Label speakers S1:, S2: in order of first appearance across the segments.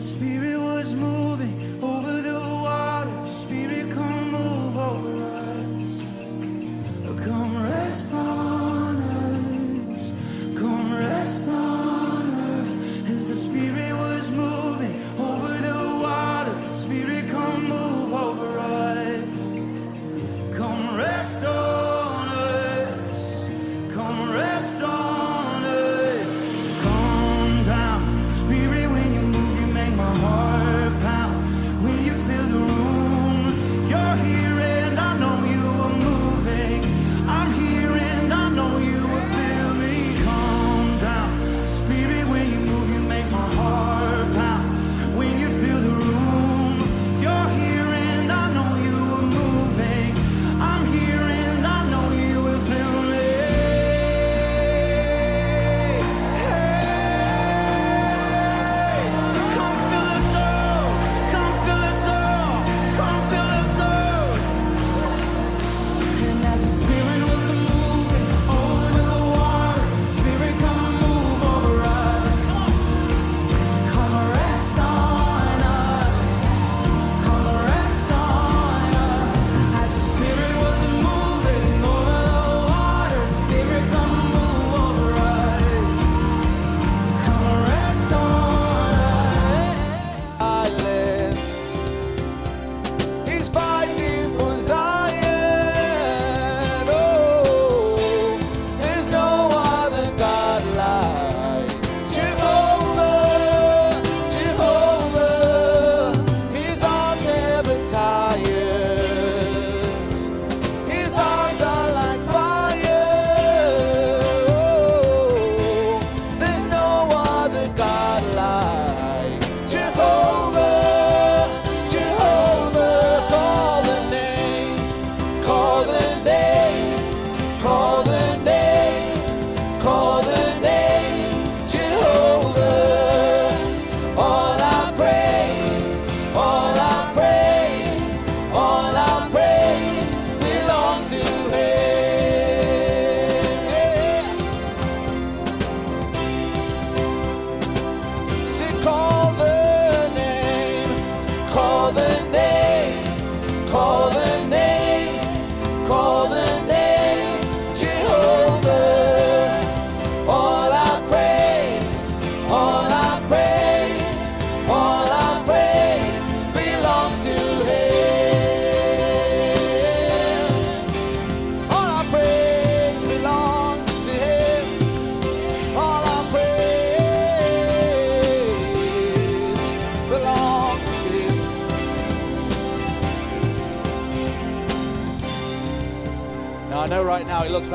S1: the Spirit was moving.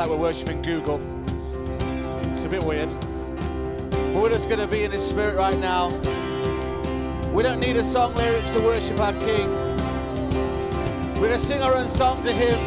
S2: like we're worshipping Google. It's a bit weird. But we're just going to be in His Spirit right now. We don't need a song lyrics to worship our King. We're going to sing our own song to Him.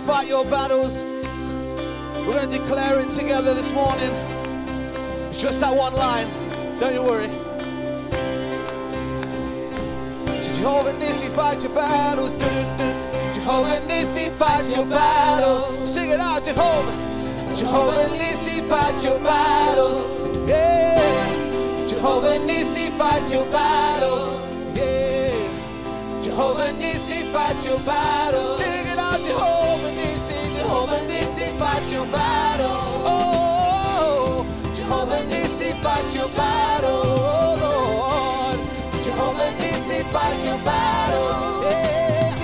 S2: fight your battles. We're going to declare it together this morning. It's just that one line. Don't you worry. Jehovah Nissi fight your battles. Do, do, do. Jehovah Nissi fight your battles. Sing it out, Jehovah. Jehovah Nissi fight your battles. Yeah. Jehovah Nissi fight your battles. Yeah. Jehovah Nissi fight your battles. Sing it out, Jehovah battle. Oh, Jehovah Nissi, fight your battle, oh Lord. Jehovah Nissi, fight your battles. Yeah.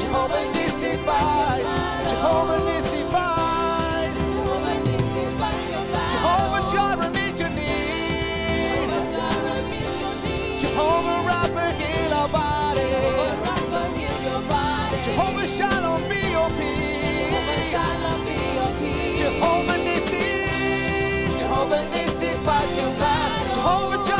S2: Jehovah Nissi, fight. Jehovah Nissi, fight.
S3: Jehovah Nissi, fight your battle.
S2: Jehovah Jireh, meet your need.
S3: Jehovah Jireh, meet your need.
S2: Jehovah Rapha, heal our body.
S3: Rapha, heal your body.
S2: Jehovah Shalom, be your peace.
S3: Peace.
S2: Jehovah Nissi, Jehovah Nissi, fight your. Jehovah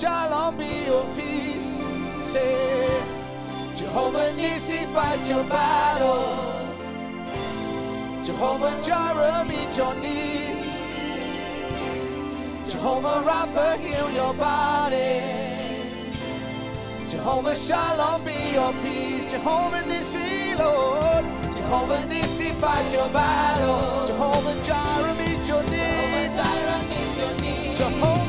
S2: Shalom, be your peace. Say, Jehovah Nissi, fight your battle. Jehovah Jireh, meet your need. Jehovah Rapha, heal your body. Jehovah Shalom, be your peace. Jehovah Nissi, Lord. Jehovah Nissi, fight your battle. Jehovah Jireh, meet your need. Jehovah.
S3: Jireh, meet your need.
S2: Jehovah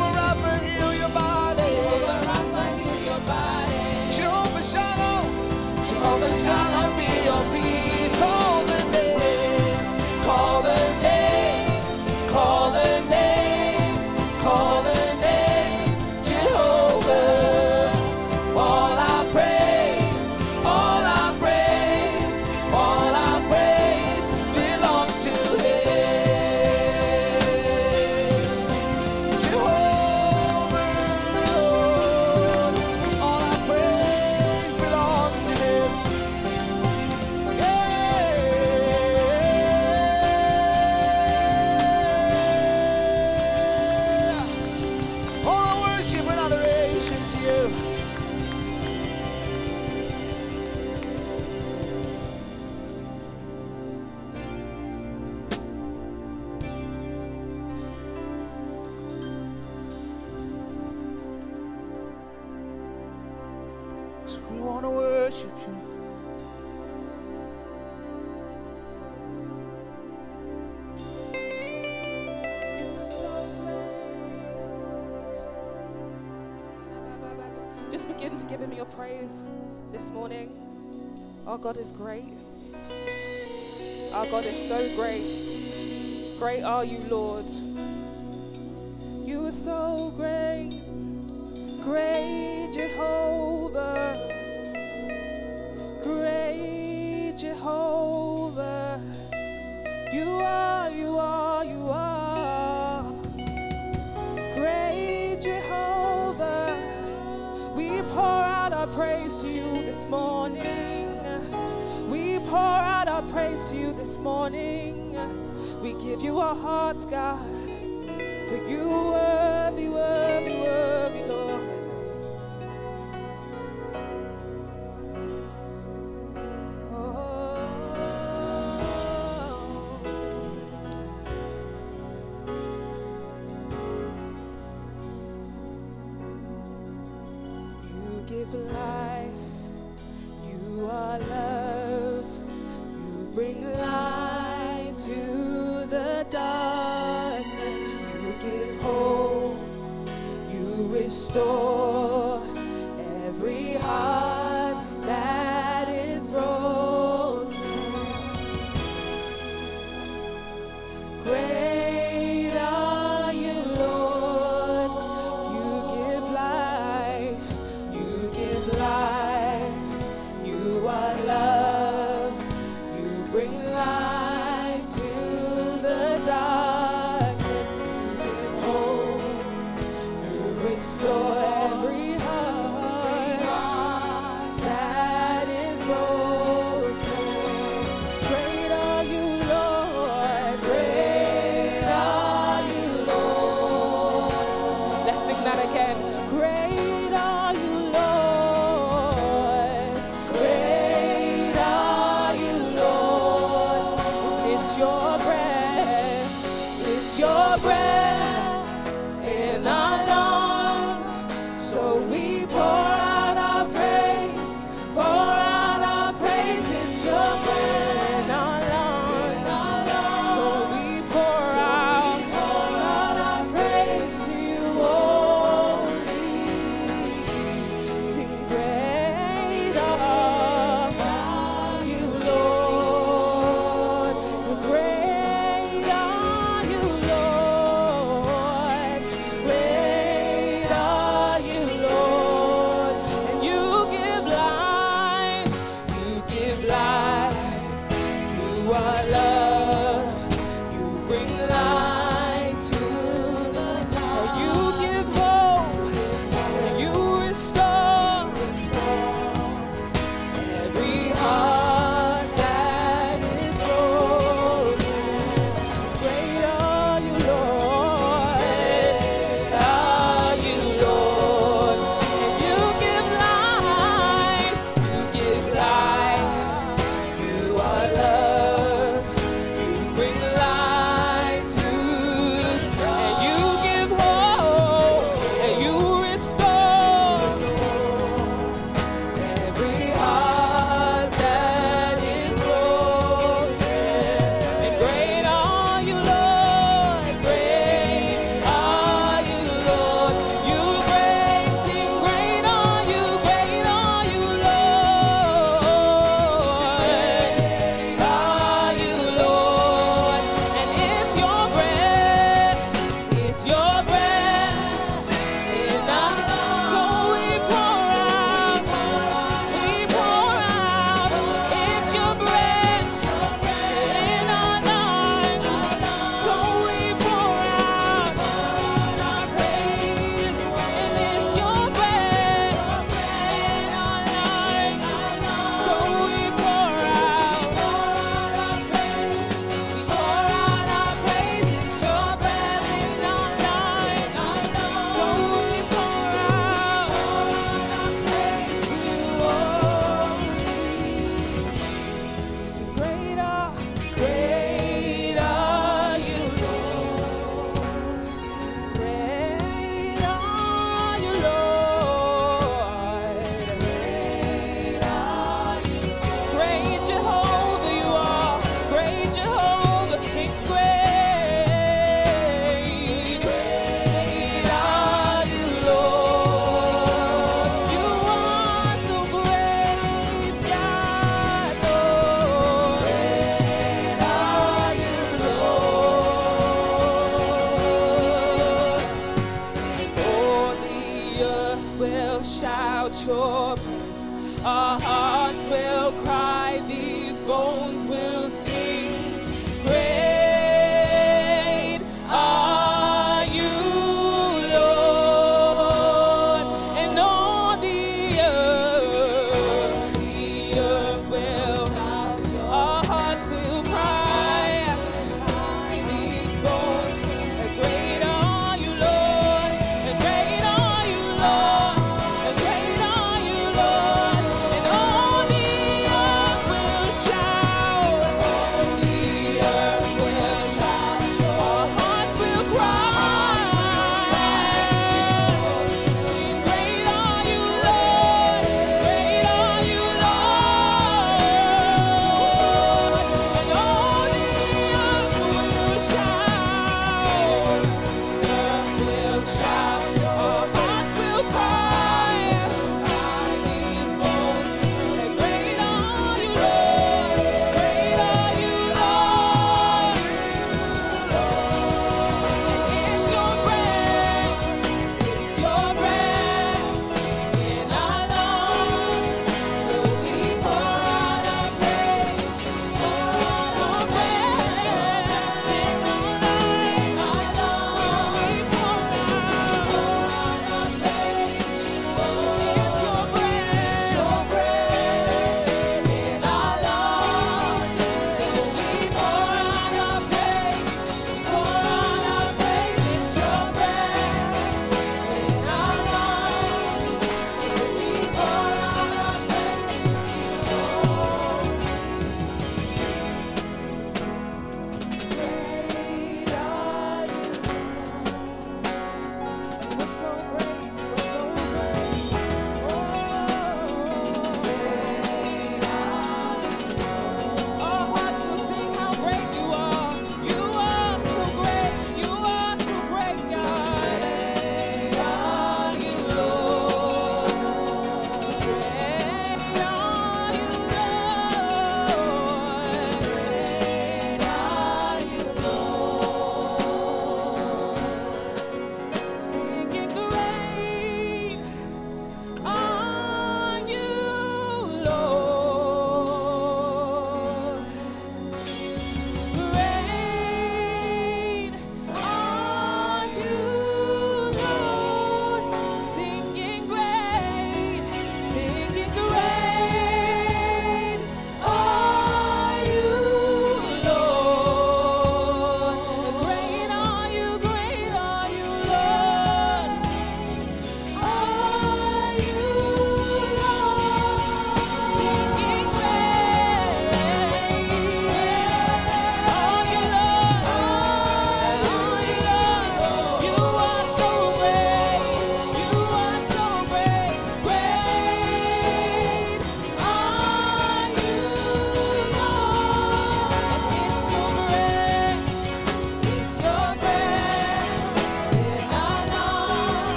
S2: praise
S4: this morning. Our God is great. Our God is so great. Great are you, Lord. You are so great. Great Jehovah. Great Jehovah. You are, praise to you this morning. We give you our hearts, God, for you worthy,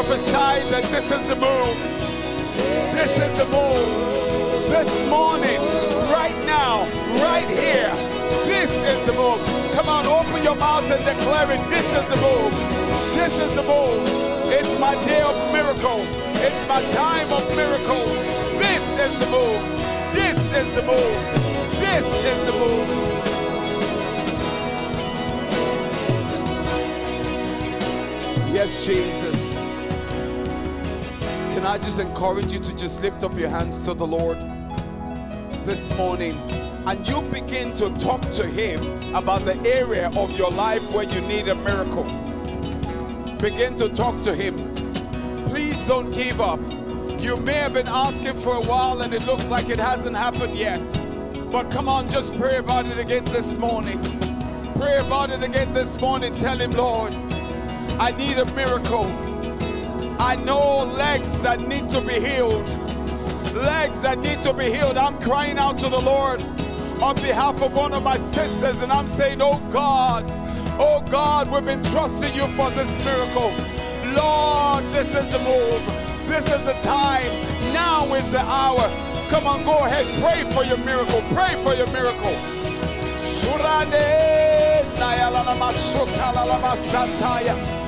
S5: Prophesy that this is the move. This is the move. This morning, right now, right here. This is the move. Come on, open your mouth and declare it. This is the move. This is the move. It's my day of miracle. It's my time of miracles. This is the move. This is the move. This is the move. Yes, Jesus. Can I just encourage you to just lift up your hands to the Lord this morning and you begin to talk to Him about the area of your life where you need a miracle? Begin to talk to Him. Please don't give up. You may have been asking for a while and it looks like it hasn't happened yet. But come on, just pray about it again this morning. Pray about it again this morning. Tell Him, Lord, I need a miracle. I know legs that need to be healed. Legs that need to be healed. I'm crying out to the Lord on behalf of one of my sisters, and I'm saying, Oh God, oh God, we've been trusting you for this miracle. Lord, this is the move. This is the time. Now is the hour. Come on, go ahead. Pray for your miracle. Pray for your miracle. Surade sataya.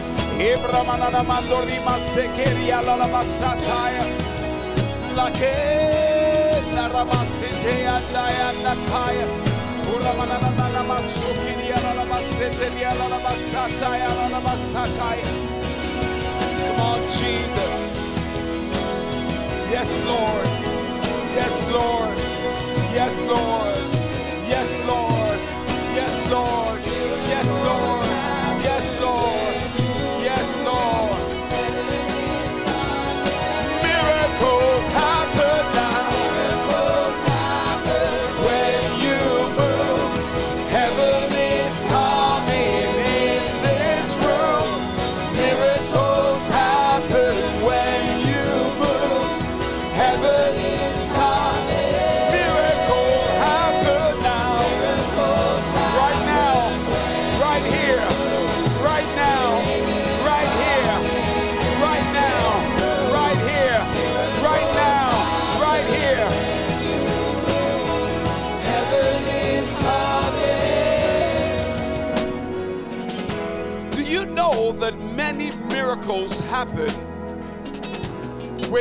S5: Come on, Jesus. Yes, Lord. Yes, Lord. Yes, Lord. Yes, Lord. Yes, Lord. Yes, Lord.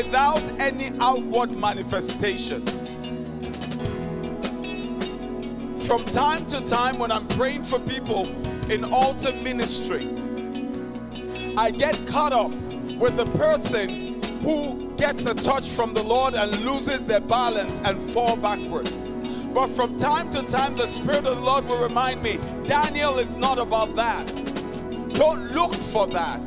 S5: Without any outward manifestation? From time to time, when I'm praying for people in altar ministry, I get caught up with the person who gets a touch from the Lord and loses their balance and fall backwards. But from time to time, the Spirit of the Lord will remind me Daniel is not about that. Don't look for that.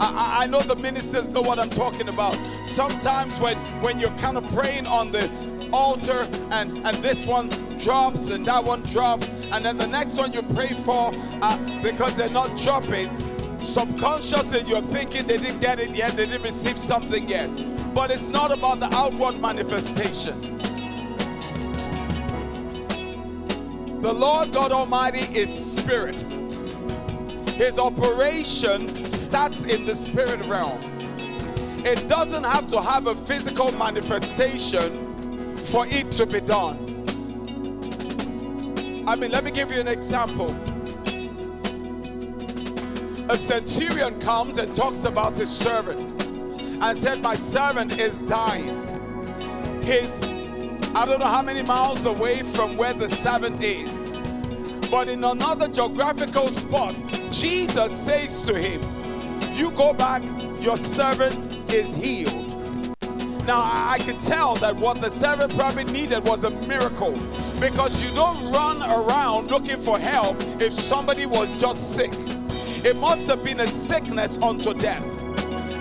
S5: I, I- know the ministers know what I'm talking about. Sometimes when, when you're kind of praying on the altar and, and this one drops and that one drops, and then the next one you pray for uh, because they're not dropping, subconsciously you're thinking they didn't get it yet, they didn't receive something yet. But it's not about the outward manifestation. The Lord God Almighty is spirit. His operation starts in the spirit realm. It doesn't have to have a physical manifestation for it to be done. I mean, let me give you an example. A centurion comes and talks about his servant and said, My servant is dying. He's, I don't know how many miles away from where the servant is. But in another geographical spot, Jesus says to him, You go back, your servant is healed. Now, I can tell that what the servant probably needed was a miracle because you don't run around looking for help if somebody was just sick. It must have been a sickness unto death.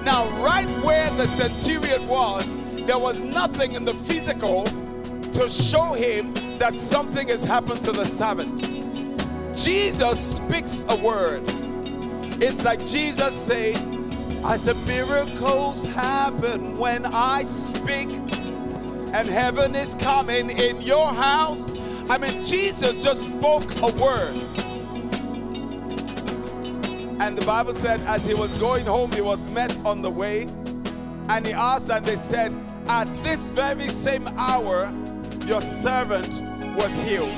S5: Now, right where the centurion was, there was nothing in the physical to show him that something has happened to the servant. Jesus speaks a word. It's like Jesus said, I said, miracles happen when I speak, and heaven is coming in your house. I mean, Jesus just spoke a word. And the Bible said, as he was going home, he was met on the way, and he asked, and they said, At this very same hour, your servant was healed.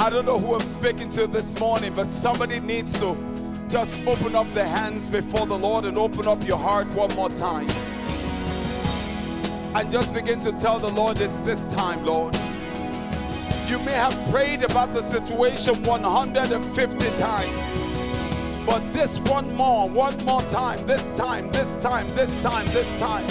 S5: I don't know who I'm speaking to this morning, but somebody needs to just open up the hands before the Lord and open up your heart one more time. And just begin to tell the Lord, it's this time, Lord. You may have prayed about the situation 150 times, but this one more, one more time, this time, this time, this time, this time,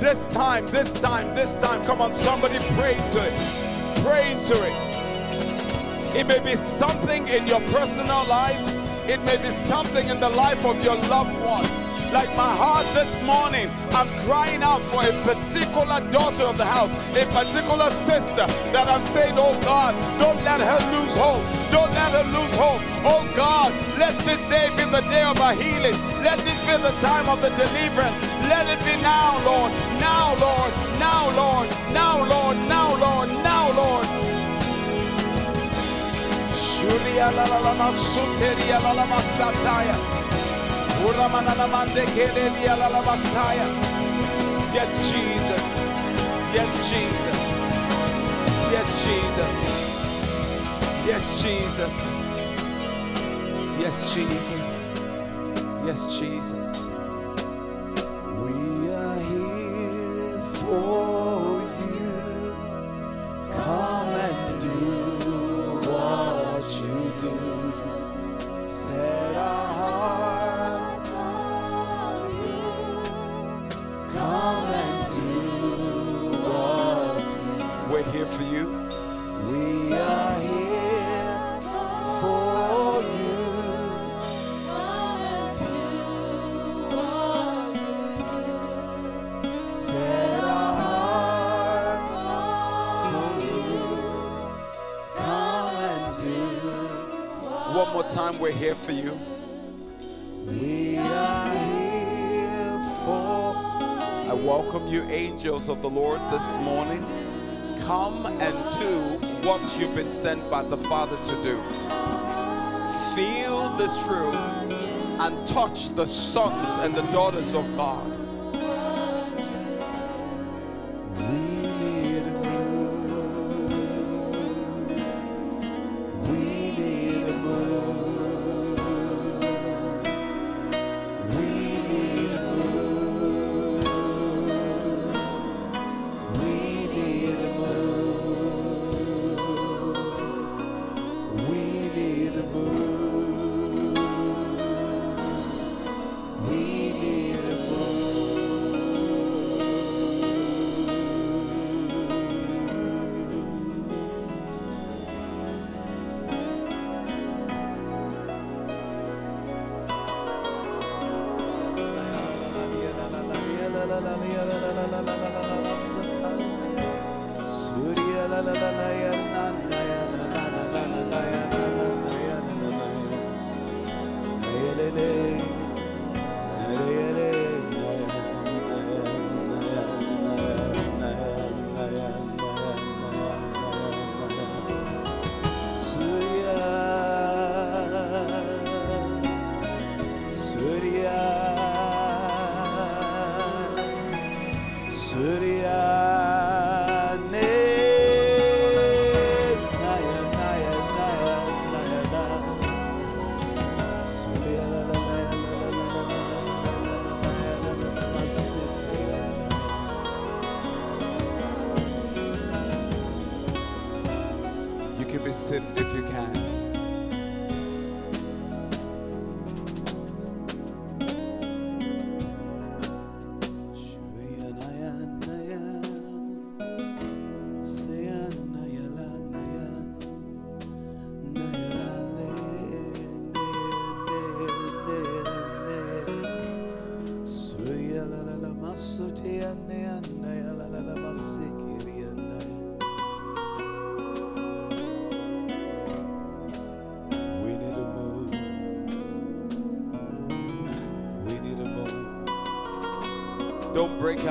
S5: this time, this time, this time. Come on, somebody pray to it. Pray into it. It may be something in your personal life. It may be something in the life of your loved one. Like my heart this morning, I'm crying out for a particular daughter of the house, a particular sister that I'm saying, oh God, don't let her lose hope. Don't let her lose hope. Oh God, let this day be the day of our healing. Let this be the time of the deliverance. Let it be now, Lord. Now, Lord. Now, Lord. Now, Lord. Now, Lord. Now, Lord. Yes, Jesus. Yes, Jesus. Yes, Jesus. Yes, Jesus. Yes, Jesus. Yes, Jesus.
S6: We are here for
S5: We're here for you.
S6: We are here for.
S5: I welcome you, angels of the Lord, this morning. Come and do what you've been sent by the Father to do. Feel this room and touch the sons and the daughters of God.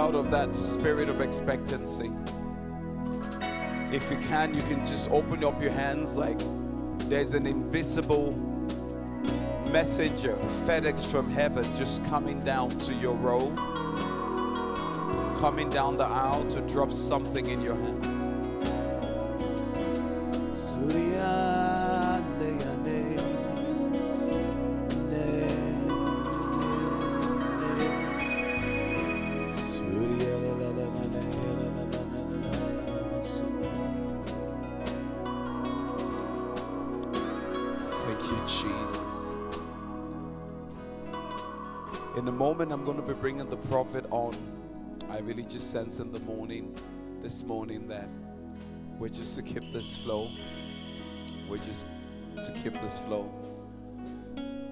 S5: Out of that spirit of expectancy. If you can, you can just open up your hands like there's an invisible messenger, FedEx from heaven, just coming down to your row, coming down the aisle to drop something in your hands. Sense in the morning, this morning, that we're just to keep this flow. We're just to keep this flow.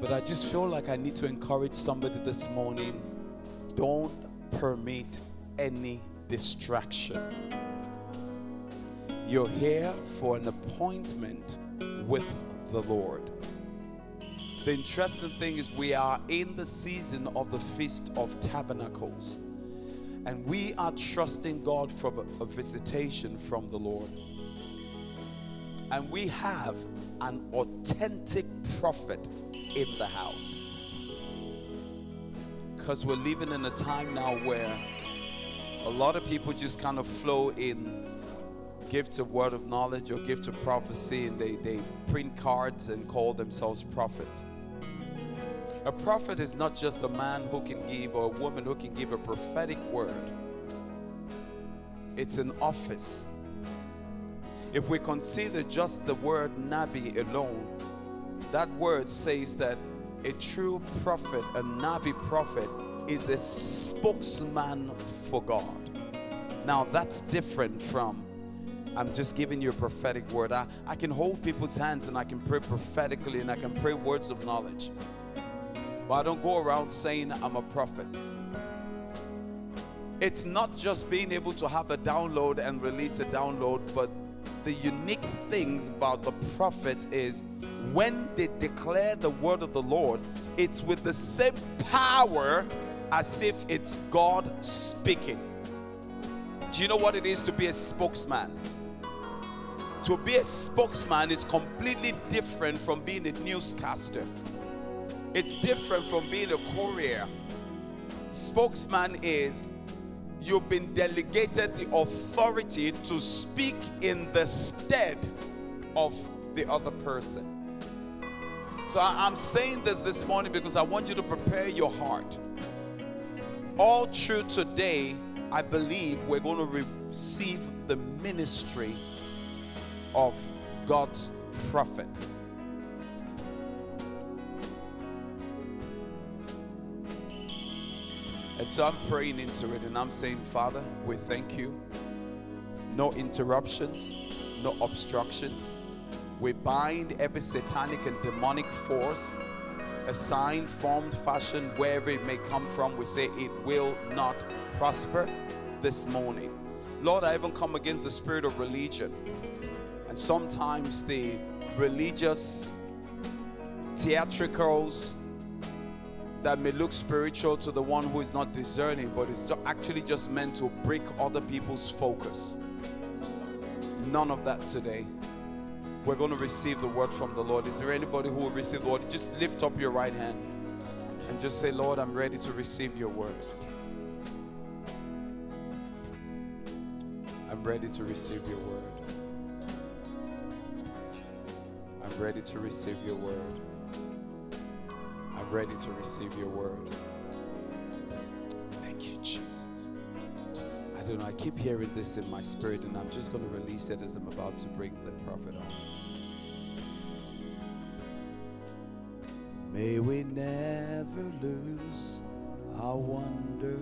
S5: But I just feel like I need to encourage somebody this morning. Don't permit any distraction. You're here for an appointment with the Lord. The interesting thing is, we are in the season of the Feast of Tabernacles, and we are trusting God for a, visitation from the Lord. And we have an authentic prophet in the house. Because we're living in a time now where a lot of people just kind of flow in gifts of word of knowledge or gift of prophecy and they, they print cards and call themselves prophets. A prophet is not just a man who can give or a woman who can give a prophetic word. It's an office. If we consider just the word Nabi alone, that word says that a true prophet, a Nabi prophet, is a spokesman for God. Now that's different from I'm just giving you a prophetic word. I, I can hold people's hands and I can pray prophetically and I can pray words of knowledge. But I don't go around saying I'm a prophet. It's not just being able to have a download and release a download, but the unique things about the prophets is when they declare the word of the Lord, it's with the same power as if it's God speaking. Do you know what it is to be a spokesman? To be a spokesman is completely different from being a newscaster. It's different from being a courier. Spokesman is you've been delegated the authority to speak in the stead of the other person. So I'm saying this this morning because I want you to prepare your heart. All through today, I believe we're going to receive the ministry of God's prophet. And so I'm praying into it and I'm saying, Father, we thank you. No interruptions, no obstructions. We bind every satanic and demonic force, a sign, formed, fashioned, wherever it may come from. We say it will not prosper this morning. Lord, I even come against the spirit of religion. And sometimes the religious theatricals that may look spiritual to the one who is not discerning, but it's actually just meant to break other people's focus. None of that today. We're going to receive the word from the Lord. Is there anybody who will receive the word? Just lift up your right hand and just say, Lord, I'm ready to receive your word. I'm ready to receive your word. I'm ready to receive your word. Ready to receive your word. Thank you, Jesus. I don't know, I keep hearing this in my spirit, and I'm just going to release it as I'm about to bring the prophet on. May we never lose our wonder.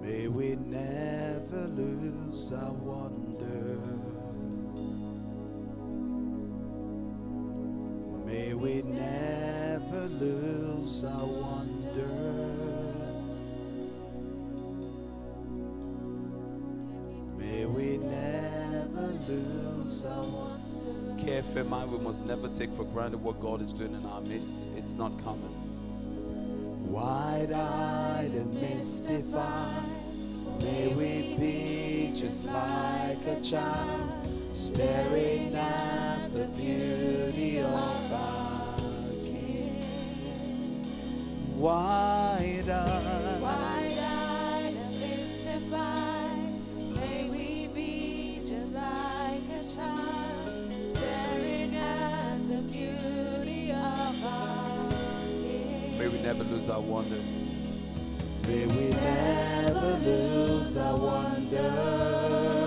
S5: May we never lose our wonder. May we never lose our wonder. May we never lose our wonder.
S7: KFMI, we must never take for granted what God is doing in our midst. It's not common.
S5: Wide eyed and mystified, may we be just like a child, staring at the beauty of our King. Wide eyed,
S2: Wide-eyed and mystified, may we be just like a child, staring at the beauty of our King.
S7: May we never lose our wonder.
S5: may we never lose our wonder.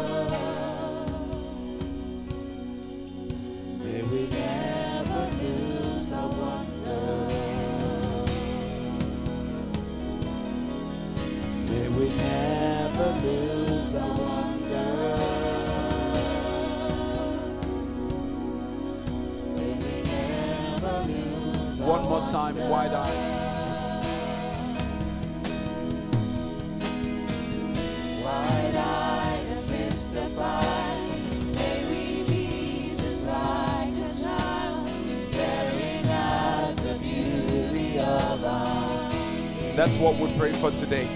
S5: We never lose our wonder. May we never lose our wonder. May we never lose
S7: One more time, wide eyed.
S2: Wide-eyed and mystified,
S7: That's what we pray for today.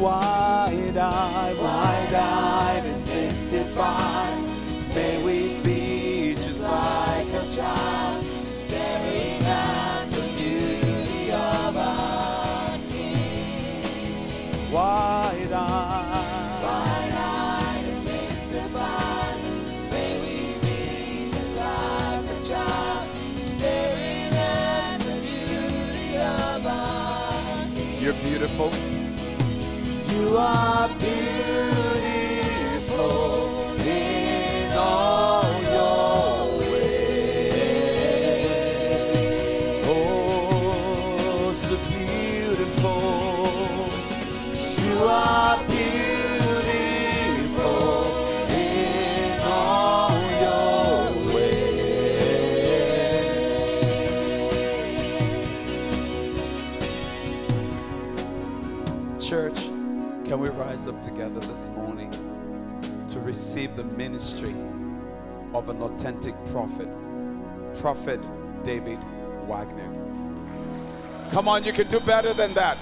S5: Wide eyed, wide eyed and mystified. May we be just like a child, staring at the beauty of our King. Wide eyed,
S7: beautiful.
S5: You are beautiful
S7: can we rise up together this morning to receive the ministry of an authentic prophet, Prophet David Wagner? Come on, you can do better than that.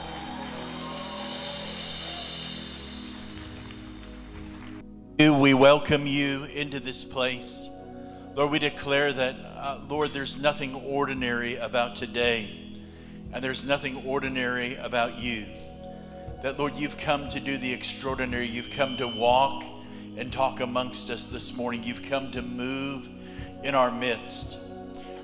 S6: We welcome you into this place. Lord, we declare that, uh, Lord, there's nothing ordinary about today, and there's nothing ordinary about you. That, Lord, you've come to do the extraordinary. You've come to walk and talk amongst us this morning. You've come to move in our midst.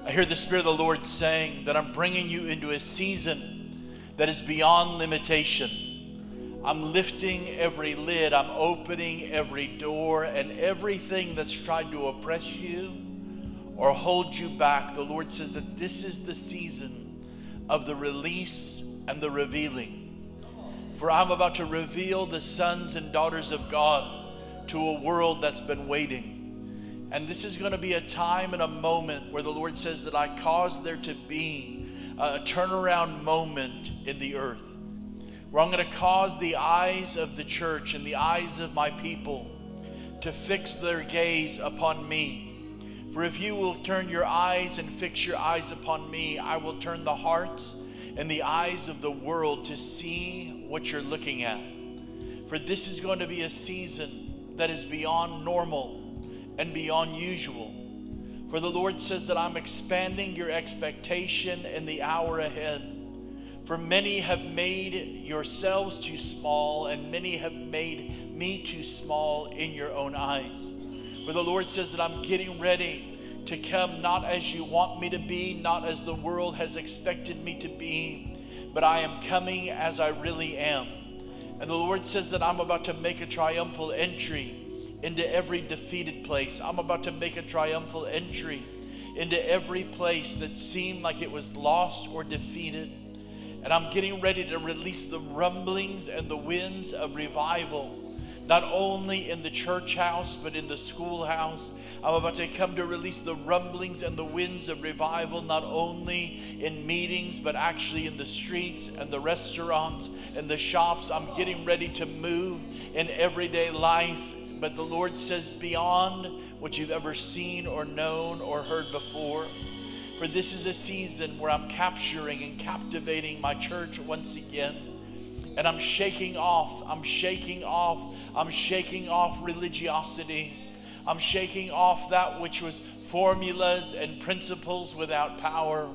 S6: I hear the Spirit of the Lord saying that I'm bringing you into a season that is beyond limitation. I'm lifting every lid, I'm opening every door, and everything that's tried to oppress you or hold you back. The Lord says that this is the season of the release and the revealing. For I'm about to reveal the sons and daughters of God to a world that's been waiting. And this is going to be a time and a moment where the Lord says that I cause there to be a turnaround moment in the earth where I'm going to cause the eyes of the church and the eyes of my people to fix their gaze upon me. For if you will turn your eyes and fix your eyes upon me, I will turn the hearts and the eyes of the world to see what you're looking at. For this is going to be a season that is beyond normal and beyond usual. For the Lord says that I'm expanding your expectation in the hour ahead. For many have made yourselves too small, and many have made me too small in your own eyes. For the Lord says that I'm getting ready to come not as you want me to be, not as the world has expected me to be, but I am coming as I really am. And the Lord says that I'm about to make a triumphal entry into every defeated place. I'm about to make a triumphal entry into every place that seemed like it was lost or defeated. And I'm getting ready to release the rumblings and the winds of revival not only in the church house, but in the schoolhouse. I'm about to come to release the rumblings and the winds of revival, not only in meetings, but actually in the streets and the restaurants and the shops. I'm getting ready to move in everyday life. But the Lord says, beyond what you've ever seen or known or heard before. For this is a season where I'm capturing and captivating my church once again. And I'm shaking off, I'm shaking off, I'm shaking off religiosity. I'm shaking off that which was formulas and principles without power.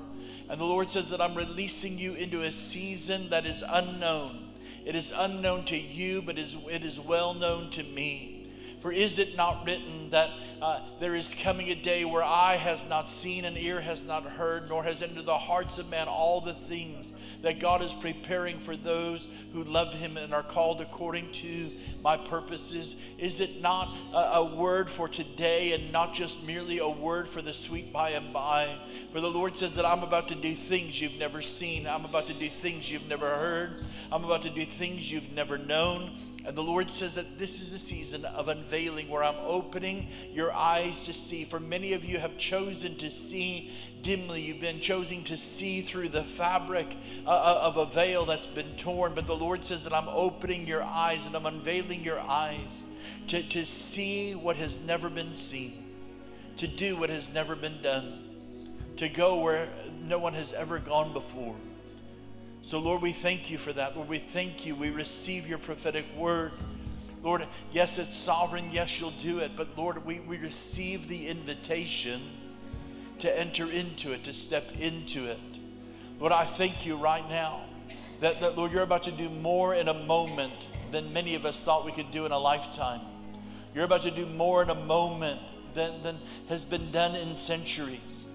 S6: And the Lord says that I'm releasing you into a season that is unknown. It is unknown to you, but is, it is well known to me. For is it not written that uh, there is coming a day where eye has not seen and ear has not heard, nor has entered the hearts of man all the things that God is preparing for those who love Him and are called according to my purposes? Is it not a, a word for today and not just merely a word for the sweet by and by? For the Lord says that I'm about to do things you've never seen, I'm about to do things you've never heard, I'm about to do things you've never known. And the Lord says that this is a season of unveiling where I'm opening your eyes to see. For many of you have chosen to see dimly. You've been choosing to see through the fabric uh, uh, of a veil that's been torn. But the Lord says that I'm opening your eyes and I'm unveiling your eyes to, to see what has never been seen, to do what has never been done, to go where no one has ever gone before. So, Lord, we thank you for that. Lord, we thank you. We receive your prophetic word. Lord, yes, it's sovereign. Yes, you'll do it. But, Lord, we, we receive the invitation to enter into it, to step into it. Lord, I thank you right now that, that, Lord, you're about to do more in a moment than many of us thought we could do in a lifetime. You're about to do more in a moment than, than has been done in centuries.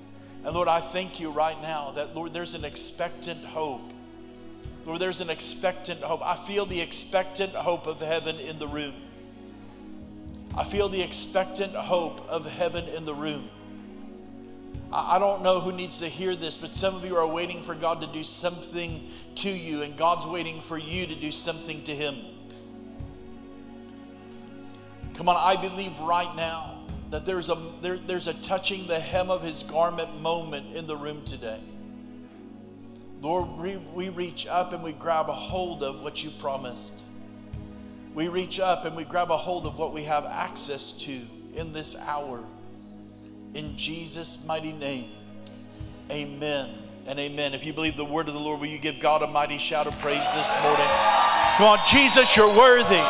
S6: And Lord, I thank you right now that, Lord, there's an expectant hope Lord, there's an expectant hope. I feel the expectant hope of heaven in the room. I feel the expectant hope of heaven in the room. I don't know who needs to hear this, but some of you are waiting for God to do something to you, and God's waiting for you to do something to Him. Come on, I believe right now that there's a, there, there's a touching the hem of His garment moment in the room today. Lord, we, we reach up and we grab a hold of what you promised. We reach up and we grab a hold of what we have access to in this hour. In Jesus' mighty name, amen and amen. If you believe the word of the Lord, will you give God a mighty shout of praise this morning? Come on, Jesus, you're worthy.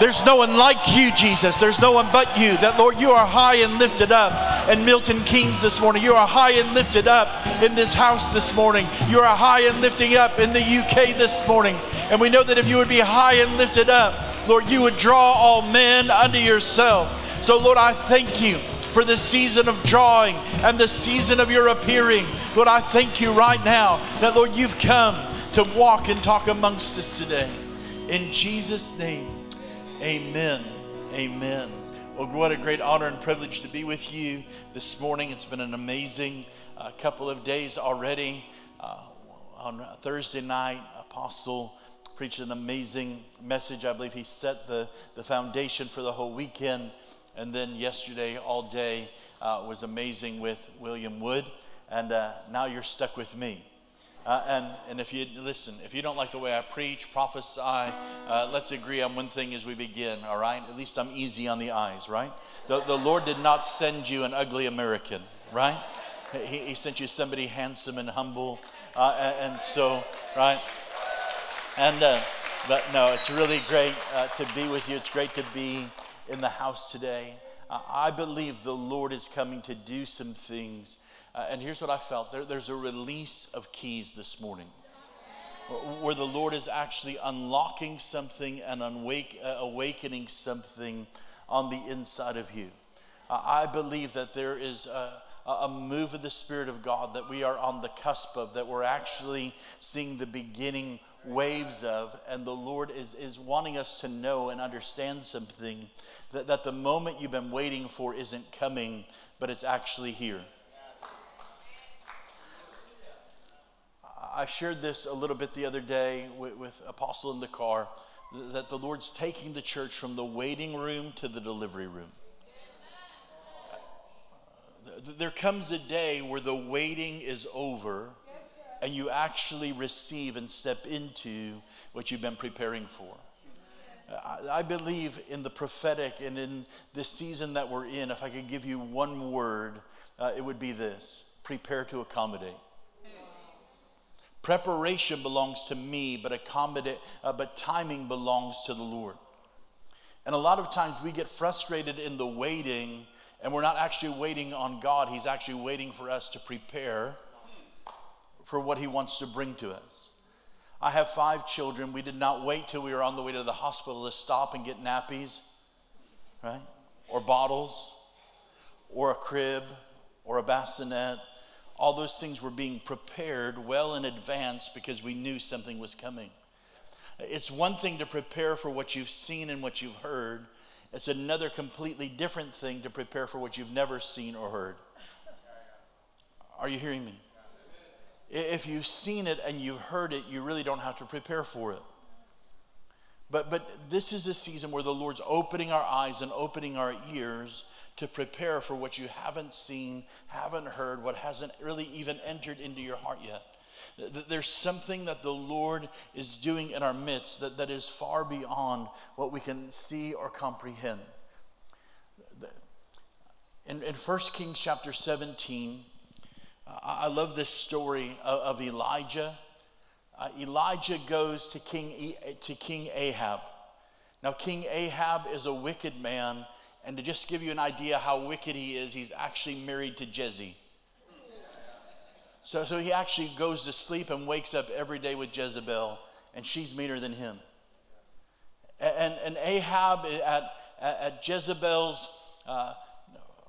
S6: There's no one like you, Jesus. There's no one but you. That, Lord, you are high and lifted up. And Milton Keynes this morning, you are high and lifted up in this house this morning. You are high and lifting up in the UK this morning. And we know that if you would be high and lifted up, Lord, you would draw all men unto yourself. So, Lord, I thank you for the season of drawing and the season of your appearing. Lord, I thank you right now that, Lord, you've come to walk and talk amongst us today. In Jesus' name. Amen. Amen. Well, what a great honor and privilege to be with you this morning. It's been an amazing uh, couple of days already. Uh, on Thursday night, Apostle preached an amazing message. I believe he set the, the foundation for the whole weekend. And then yesterday, all day, uh, was amazing with William Wood. And uh, now you're stuck with me. Uh, and, and if you listen, if you don't like the way I preach, prophesy, uh, let's agree on one thing as we begin, all right? At least I'm easy on the eyes, right? The, the Lord did not send you an ugly American, right? He, he sent you somebody handsome and humble. Uh, and, and, so, right? And, uh, but no, it's really great uh, to be with you. It's great to be in the house today. Uh, I believe the Lord is coming to do some things uh, and here's what I felt there, there's a release of keys this morning where the Lord is actually unlocking something and unwake, uh, awakening something on the inside of you. Uh, I believe that there is a, a move of the Spirit of God that we are on the cusp of, that we're actually seeing the beginning waves of, and the Lord is, is wanting us to know and understand something that, that the moment you've been waiting for isn't coming, but it's actually here. I shared this a little bit the other day with, with Apostle in the car that the Lord's taking the church from the waiting room to the delivery room. There comes a day where the waiting is over and you actually receive and step into what you've been preparing for. I, I believe in the prophetic and in this season that we're in, if I could give you one word, uh, it would be this prepare to accommodate. Preparation belongs to me, but accommodate, uh, but timing belongs to the Lord. And a lot of times we get frustrated in the waiting, and we're not actually waiting on God. He's actually waiting for us to prepare for what He wants to bring to us. I have five children. We did not wait till we were on the way to the hospital to stop and get nappies, right? Or bottles, or a crib, or a bassinet. All those things were being prepared well in advance because we knew something was coming. It's one thing to prepare for what you've seen and what you've heard. It's another completely different thing to prepare for what you've never seen or heard. Are you hearing me? If you've seen it and you've heard it, you really don't have to prepare for it. But, but this is a season where the Lord's opening our eyes and opening our ears to prepare for what you haven't seen, haven't heard, what hasn't really even entered into your heart yet. There's something that the Lord is doing in our midst that, that is far beyond what we can see or comprehend. In, in 1 Kings chapter 17, I love this story of, Elijah. Uh, Elijah goes to King, E- to King Ahab. Now, King Ahab is a wicked man, and to just give you an idea how wicked he is, he's actually married to Jezzy. So, so he actually goes to sleep and wakes up every day with Jezebel, and she's meaner than him. And, and Ahab at, at at Jezebel's uh,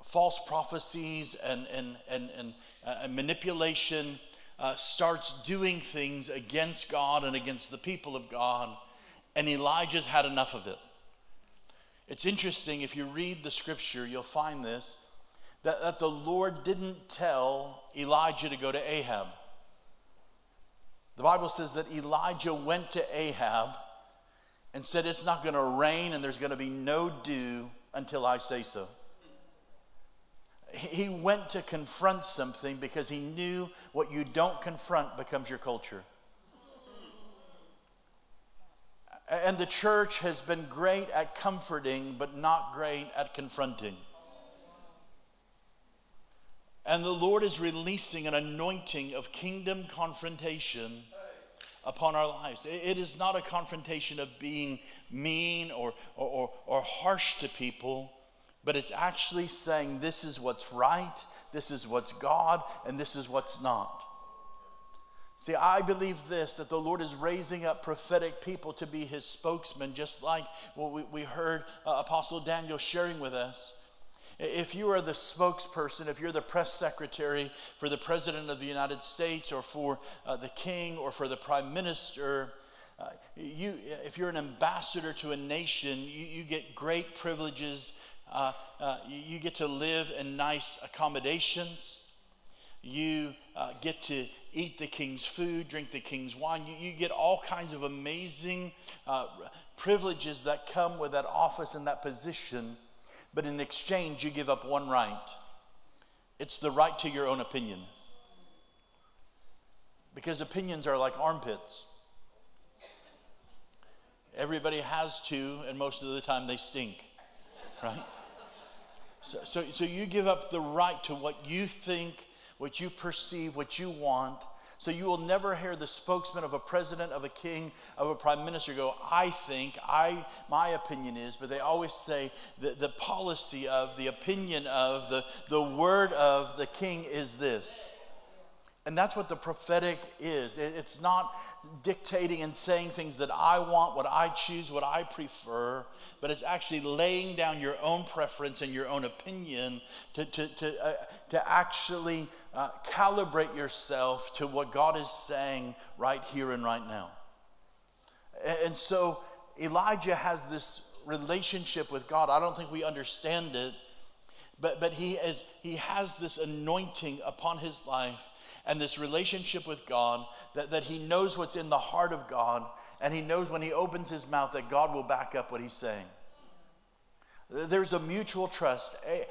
S6: false prophecies and, and, and, and, uh, manipulation uh, starts doing things against God and against the people of God, and Elijah's had enough of it. It's interesting, if you read the scripture, you'll find this that, that the Lord didn't tell Elijah to go to Ahab. The Bible says that Elijah went to Ahab and said, It's not going to rain and there's going to be no dew until I say so. He went to confront something because he knew what you don't confront becomes your culture. And the church has been great at comforting, but not great at confronting. And the Lord is releasing an anointing of kingdom confrontation upon our lives. It- it is not a confrontation of being mean or, or, or, or harsh to people, but it's actually saying this is what's right, this is what's God, and this is what's not. See, I believe this that the Lord is raising up prophetic people to be his spokesman, just like what we, we heard uh, Apostle Daniel sharing with us. If you are the spokesperson, if you're the press secretary for the President of the United States or for uh, the King or for the Prime Minister, uh, you, if you're an ambassador to a nation, you, you get great privileges. Uh, uh, you, get to live in nice accommodations. You uh, get to eat the king's food, drink the king's wine. You, you get all kinds of amazing uh, privileges that come with that office and that position. But in exchange, you give up one right it's the right to your own opinion. Because opinions are like armpits. Everybody has two, and most of the time they stink, right? So, so, so you give up the right to what you think, what you perceive, what you want. So you will never hear the spokesman of a president, of a king, of a prime minister go, I think, I, my opinion is, but they always say the, the policy of, the opinion of, the, the word of the king is this. And that's what the prophetic is. It's not dictating and saying things that I want, what I choose, what I prefer, but it's actually laying down your own preference and your own opinion to, to, to, uh, to actually uh, calibrate yourself to what God is saying right here and right now. And so Elijah has this relationship with God. I don't think we understand it, but, but he, is, he has this anointing upon his life and this relationship with God that, that he knows what's in the heart of God, and he knows when he opens his mouth that God will back up what he's saying. There's a mutual trust eh,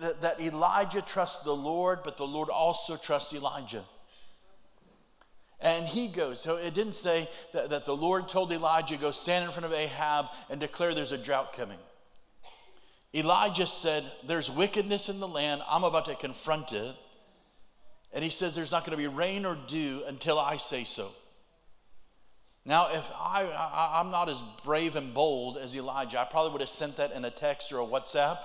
S6: that Elijah trusts the Lord, but the Lord also trusts Elijah. And he goes. So it didn't say that, that the Lord told Elijah, go stand in front of Ahab and declare there's a drought coming. Elijah said, There's wickedness in the land. I'm about to confront it. And he says, There's not going to be rain or dew until I say so. Now, if I, I, I'm not as brave and bold as Elijah, I probably would have sent that in a text or a WhatsApp.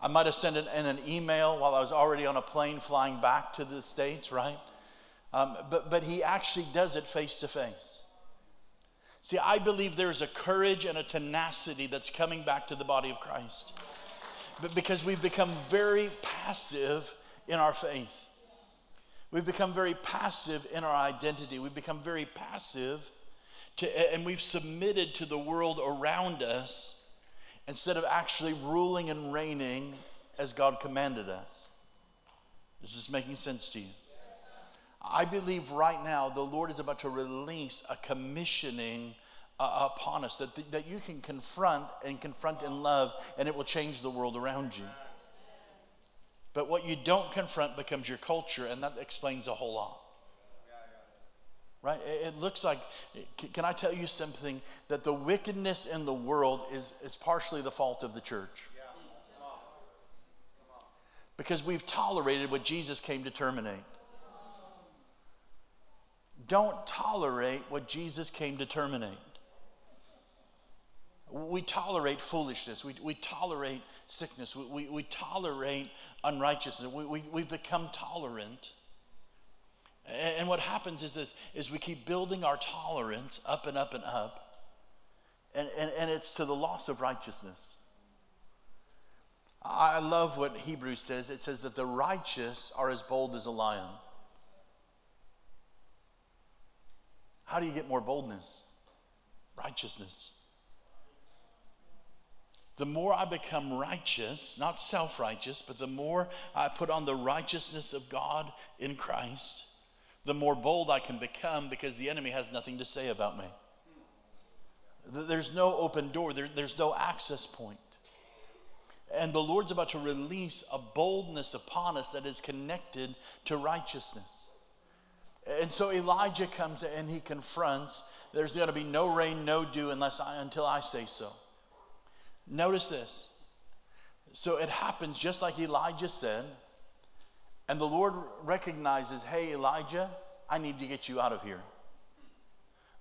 S6: I might have sent it in an email while I was already on a plane flying back to the States, right? Um, but, but he actually does it face to face. See, I believe there's a courage and a tenacity that's coming back to the body of Christ. But because we've become very passive in our faith. We've become very passive in our identity. We've become very passive to, and we've submitted to the world around us instead of actually ruling and reigning as God commanded us. Is this making sense to you? I believe right now the Lord is about to release a commissioning uh, upon us that, that you can confront and confront in love, and it will change the world around you. But what you don't confront becomes your culture, and that explains a whole lot. Right? It, looks like, can, can I tell you something? That the wickedness in the world is, is partially the fault of the church. Because we've tolerated what Jesus came to terminate. Don't tolerate what Jesus came to terminate. We tolerate foolishness. We, we tolerate sickness. We, we, we tolerate unrighteousness. We, we, we become tolerant. And, and what happens is this, is we keep building our tolerance up and up and up. And, and, and it's to the loss of righteousness. I love what Hebrews says. It says that the righteous are as bold as a lion. How do you get more boldness? Righteousness. The more I become righteous, not self righteous, but the more I put on the righteousness of God in Christ, the more bold I can become because the enemy has nothing to say about me. There's no open door, there, there's no access point. And the Lord's about to release a boldness upon us that is connected to righteousness. And so Elijah comes and he confronts, there's going to be no rain, no dew unless I, until I say so. Notice this. So it happens just like Elijah said, and the Lord recognizes, hey, Elijah, I need to get you out of here.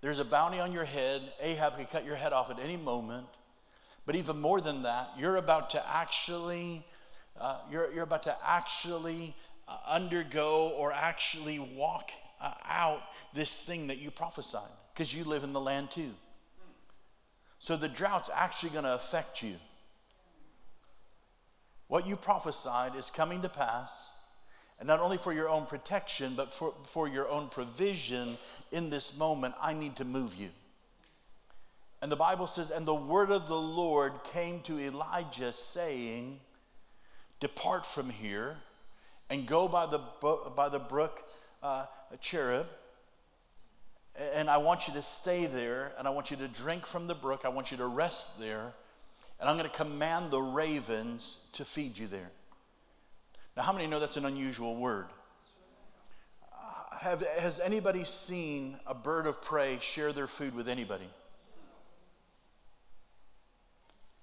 S6: There's a bounty on your head. Ahab can cut your head off at any moment. But even more than that, you're about to actually, uh, you're, you're about to actually uh, undergo or actually walk uh, out this thing that you prophesied because you live in the land too. So the drought's actually going to affect you. What you prophesied is coming to pass, and not only for your own protection, but for, for your own provision in this moment. I need to move you. And the Bible says, and the word of the Lord came to Elijah, saying, Depart from here and go by the, by the brook uh, Cherith and I want you to stay there, and I want you to drink from the brook. I want you to rest there, and I'm going to command the ravens to feed you there. Now, how many know that's an unusual word? Uh, have, has anybody seen a bird of prey share their food with anybody?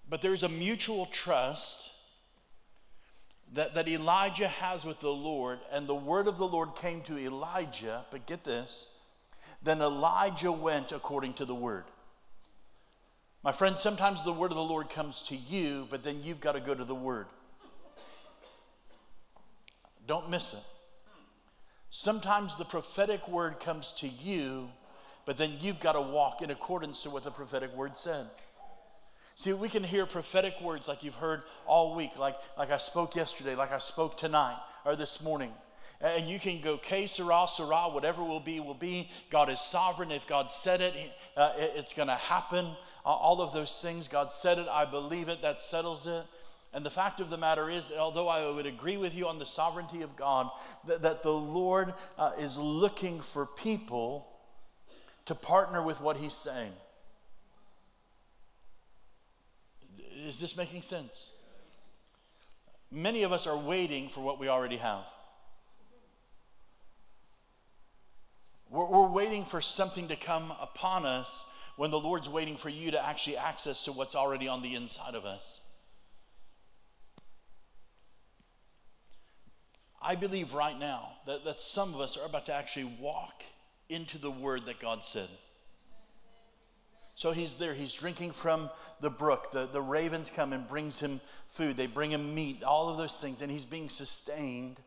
S6: But there's a mutual trust that, that Elijah has with the Lord, and the word of the Lord came to Elijah, but get this then Elijah went according to the word. My friend, sometimes the word of the Lord comes to you, but then you've got to go to the word. Don't miss it. Sometimes the prophetic word comes to you, but then you've got to walk in accordance to what the prophetic word said. See, we can hear prophetic words like you've heard all week, like, like I spoke yesterday, like I spoke tonight or this morning. And you can go, Que sera, sera, whatever will be, will be. God is sovereign. If God said it, uh, it- it's going to happen. Uh, All of those things, God said it, I believe it, that settles it. And the fact of the matter is, although I would agree with you on the sovereignty of God, that, that the Lord uh, is looking for people to partner with what He's saying. Is this making sense? Many of us are waiting for what we already have. We're, we're waiting for something to come upon us when the Lord's waiting for you to actually access to what's already on the inside of us. I believe right now that, that some of us are about to actually walk into the word that God said. So he's there, he's drinking from the brook. The, the ravens come and brings him food. They bring him meat, all of those things, and he's being sustained.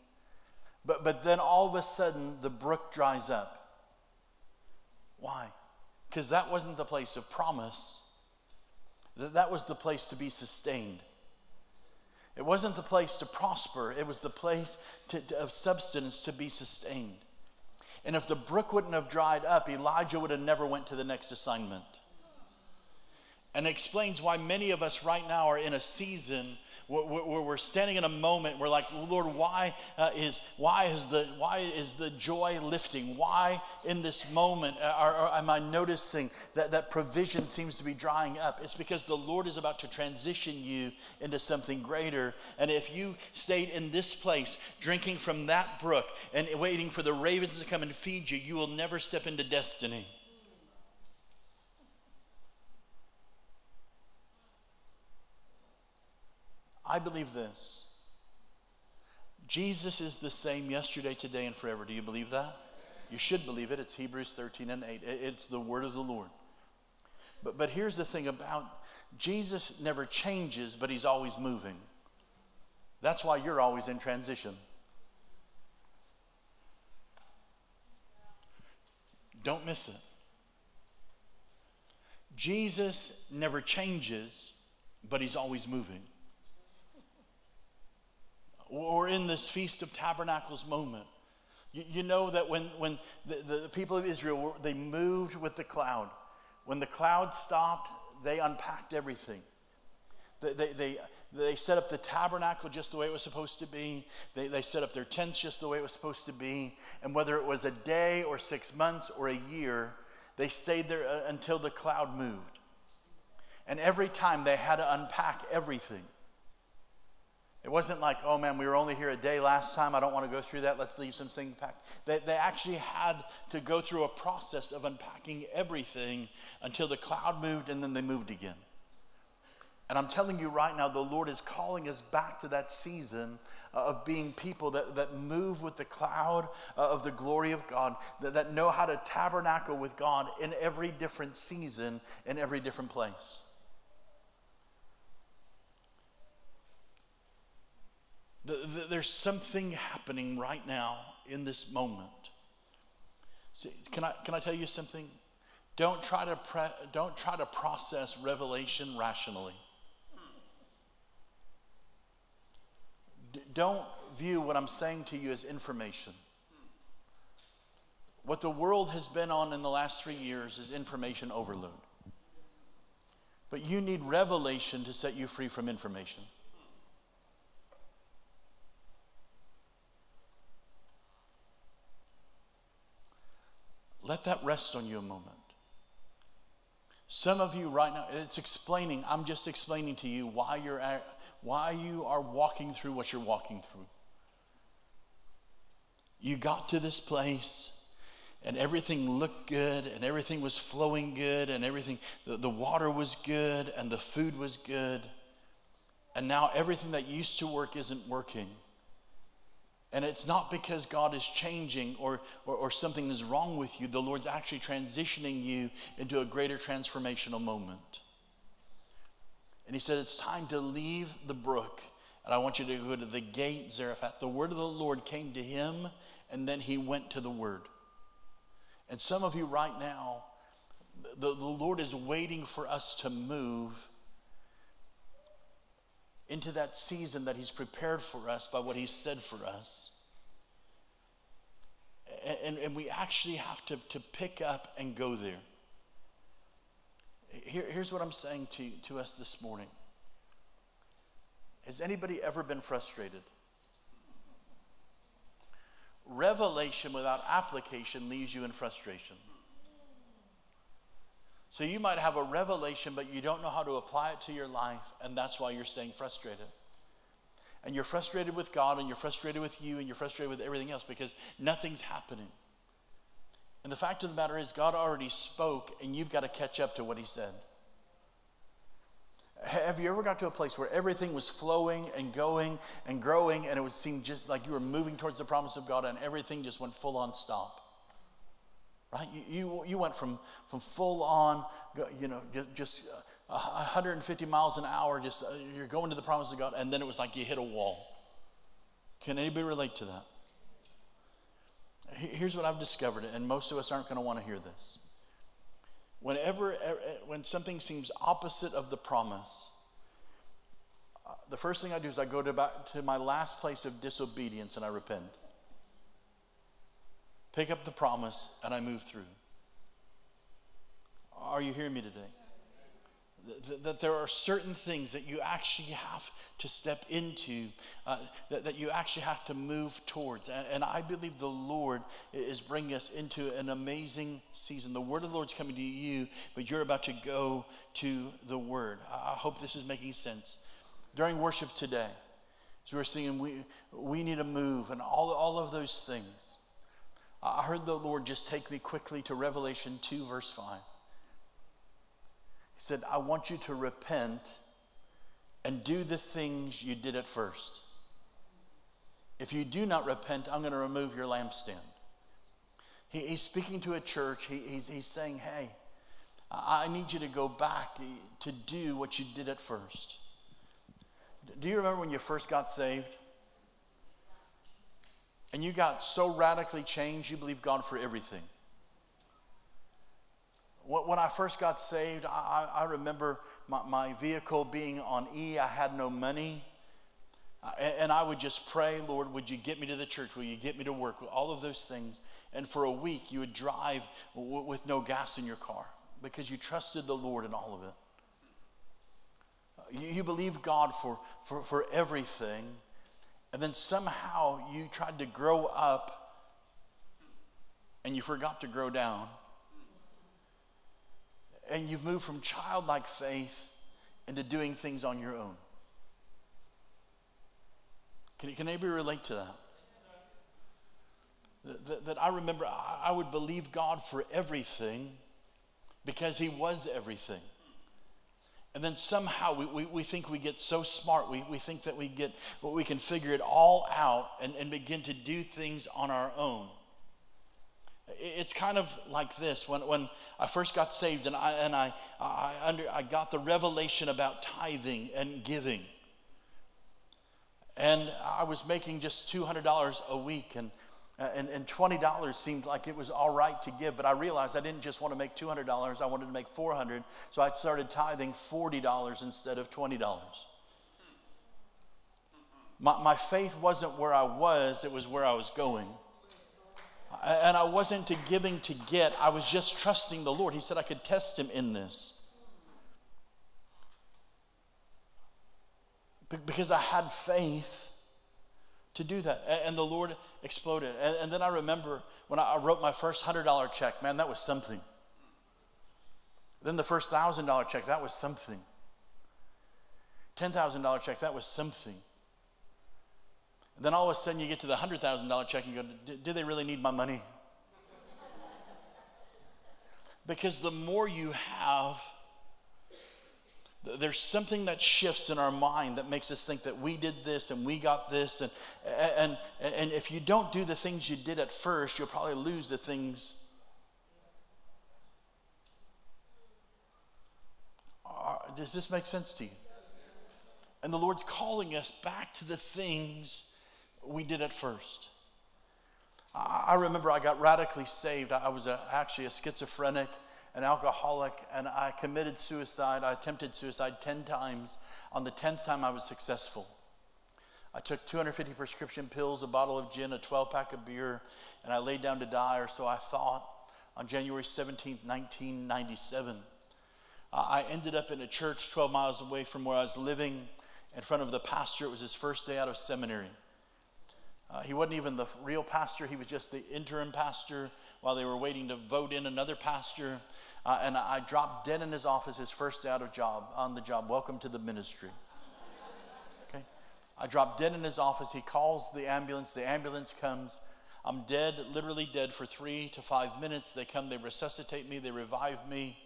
S6: But, but then all of a sudden, the brook dries up. Why? Because that wasn't the place of promise. That, was the place to be sustained. It wasn't the place to prosper, it was the place to, to- of substance to be sustained. And if the brook wouldn't have dried up, Elijah would have never went to the next assignment. And explains why many of us right now are in a season where, we're standing in a moment. We're like, Lord, why uh, is why is the why is the joy lifting? Why in this moment are, are- am I noticing that that provision seems to be drying up? It's because the Lord is about to transition you into something greater. And if you stayed in this place, drinking from that brook and waiting for the ravens to come and feed you, you will never step into destiny. I believe this. Jesus is the same yesterday, today, and forever. Do you believe that? You should believe it. It's Hebrews 13 and 8. It's the word of the Lord. But, but here's the thing about Jesus never changes, but he's always moving. That's why you're always in transition. Don't miss it. Jesus never changes, but he's always moving. Or in this Feast of Tabernacles moment, you, you know that when, when the, the people of Israel, they moved with the cloud. When the cloud stopped, they unpacked everything. They, they, they, they set up the tabernacle just the way it was supposed to be. They, they set up their tents just the way it was supposed to be. And whether it was a day or six months or a year, they stayed there uh, until the cloud moved. And every time they had to unpack everything. It wasn't like, oh man, we were only here a day last time. I don't want to go through that. Let's leave some things packed. They, they actually had to go through a process of unpacking everything until the cloud moved and then they moved again. And I'm telling you right now, the Lord is calling us back to that season uh, of being people that, that move with the cloud uh, of the glory of God, that, that know how to tabernacle with God in every different season, in every different place. The- the- There's something happening right now in this moment. See, can I, can I tell you something? Don't try, to pre- don't try to process revelation rationally. Don't view what I'm saying to you as information. What the world has been on in the last three years is information overload. But you need revelation to set you free from information. Let that rest on you a moment. Some of you right now, it's explaining, I'm just explaining to you why you're at, why you are walking through what you're walking through. You got to this place and everything looked good and everything was flowing good and everything, the, the water was good and the food was good. And now everything that used to work isn't working. And it's not because God is changing or, or, or something is wrong with you. The Lord's actually transitioning you into a greater transformational moment. And He said, It's time to leave the brook. And I want you to go to the gate, Zarephath. The word of the Lord came to him, and then he went to the word. And some of you right now, the, the Lord is waiting for us to move into that season that He's prepared for us by what He's said for us. and, and we actually have to, to pick up and go there. Here, here's what I'm saying to, to us this morning. Has anybody ever been frustrated? Revelation without application leaves you in frustration. So you might have a revelation, but you don't know how to apply it to your life, and that's why you're staying frustrated. And you're frustrated with God, and you're frustrated with you, and you're frustrated with everything else because nothing's happening. And the fact of the matter is, God already spoke, and you've got to catch up to what He said. Have you ever got to a place where everything was flowing and going and growing, and it would seem just like you were moving towards the promise of God, and everything just went full on stop? Right? You, you, you went from, from full on, you know, just, just uh, 150 miles an hour, just uh, you're going to the promise of God, and then it was like you hit a wall. Can anybody relate to that? Here's what I've discovered, and most of us aren't going to want to hear this. Whenever, when something seems opposite of the promise, uh, the first thing I do is I go to, back to my last place of disobedience and I repent. Pick up the promise and I move through. Are you hearing me today? that there are certain things that you actually have to step into, uh, that, that you actually have to move towards. And, and, I believe the Lord is bringing us into an amazing season. The word of the Lord's coming to you, but you're about to go to the word. I hope this is making sense. During worship today, as we are singing, we, we need to move and all, all of those things. I heard the Lord just take me quickly to Revelation 2, verse 5. He said, I want you to repent and do the things you did at first. If you do not repent, I'm going to remove your lampstand. He, he's speaking to a church. He, he's, he's saying, Hey, I need you to go back to do what you did at first. Do you remember when you first got saved? And you got so radically changed, you believed God for everything. When I first got saved, I, I remember my, my, vehicle being on E. I had no money. And I would just pray, Lord, would you get me to the church? Will you get me to work? All of those things. And for a week, you would drive with no gas in your car because you trusted the Lord in all of it. You, you believe God for, for, for everything. And then somehow you tried to grow up and you forgot to grow down and you've moved from childlike faith into doing things on your own. Can, can anybody relate to that? That, that, I remember I would believe God for everything because He was everything. And then somehow we, we, we, think we get so smart. We, we think that we get we can figure it all out and, and begin to do things on our own. It's kind of like this. When, when I first got saved and, I, and I, I, under, I got the revelation about tithing and giving. And I was making just $200 a week, and, Uh, and, and $20 seemed like it was all right to give. But I realized I didn't just want to make $200, I wanted to make 400 So I started tithing $40 instead of $20. My, my faith wasn't where I was, it was where I was going. And I wasn't to giving to get, I was just trusting the Lord. He said I could test him in this. Because I had faith to do that. And the Lord exploded. And then I remember when I wrote my first $100 check, man, that was something. Then the first $1,000 check, that was something. $10,000 check, that was something. Then all of a sudden you get to the $100,000 check and you go, do they really need my money? because the more you have, there's something that shifts in our mind that makes us think that we did this and we got this. And, and, and if you don't do the things you did at first, you'll probably lose the things. Does this make sense to you? And the Lord's calling us back to the things we did at first. I remember I got radically saved. I was a, actually a schizophrenic, an alcoholic, and I committed suicide. I attempted suicide 10 times. On the 10th time, I was successful. I took 250 prescription pills, a bottle of gin, a 12 pack of beer, and I laid down to die, or so I thought, on January 17, 1997. Uh, I ended up in a church 12 miles away from where I was living in front of the pastor. It was his first day out of seminary. Uh, he wasn't even the real pastor, he was just the interim pastor while they were waiting to vote in another pastor. Uh, and I dropped dead in his office his first day out of job, on the job. Welcome to the ministry. Okay. I dropped dead in his office. He calls the ambulance. The ambulance comes. I'm dead, literally dead for three to five minutes. They come, they resuscitate me, they revive me,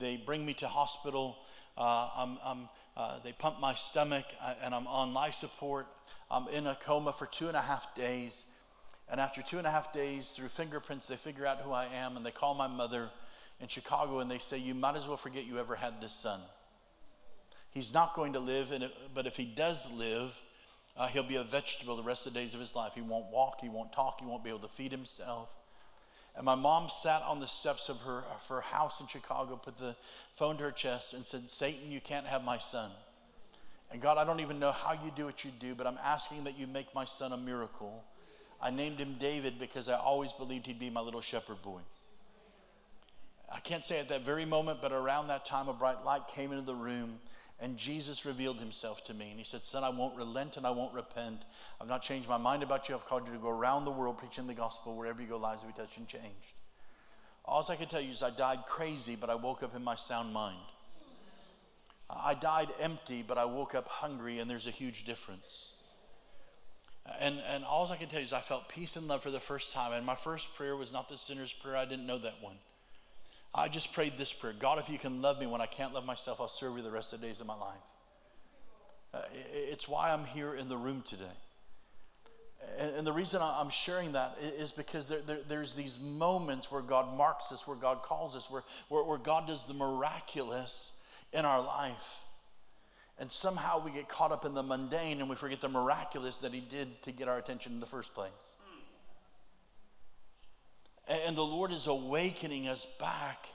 S6: they bring me to hospital. Uh, I'm, I'm, uh, they pump my stomach, uh, and I'm on life support. I'm in a coma for two and a half days. And after two and a half days, through fingerprints, they figure out who I am, and they call my mother in Chicago and they say, You might as well forget you ever had this son. He's not going to live, it, but if he does live, uh, he'll be a vegetable the rest of the days of his life. He won't walk, he won't talk, he won't be able to feed himself. And my mom sat on the steps of her, of her house in Chicago, put the phone to her chest, and said, Satan, you can't have my son. And God, I don't even know how you do what you do, but I'm asking that you make my son a miracle. I named him David because I always believed he'd be my little shepherd boy. I can't say at that very moment, but around that time, a bright light came into the room and Jesus revealed himself to me. And he said, Son, I won't relent and I won't repent. I've not changed my mind about you. I've called you to go around the world preaching the gospel. Wherever you go, lives will be touched and changed. All I can tell you is I died crazy, but I woke up in my sound mind. I died empty, but I woke up hungry, and there's a huge difference. And, and all I can tell you is I felt peace and love for the first time. And my first prayer was not the sinner's prayer, I didn't know that one. I just prayed this prayer God, if you can love me when I can't love myself, I'll serve you the rest of the days of my life. Uh, it's why I'm here in the room today. And, and the reason I'm sharing that is because there, there, there's these moments where God marks us, where God calls us, where, where, where God does the miraculous in our life. And somehow we get caught up in the mundane and we forget the miraculous that He did to get our attention in the first place. And the Lord is awakening us back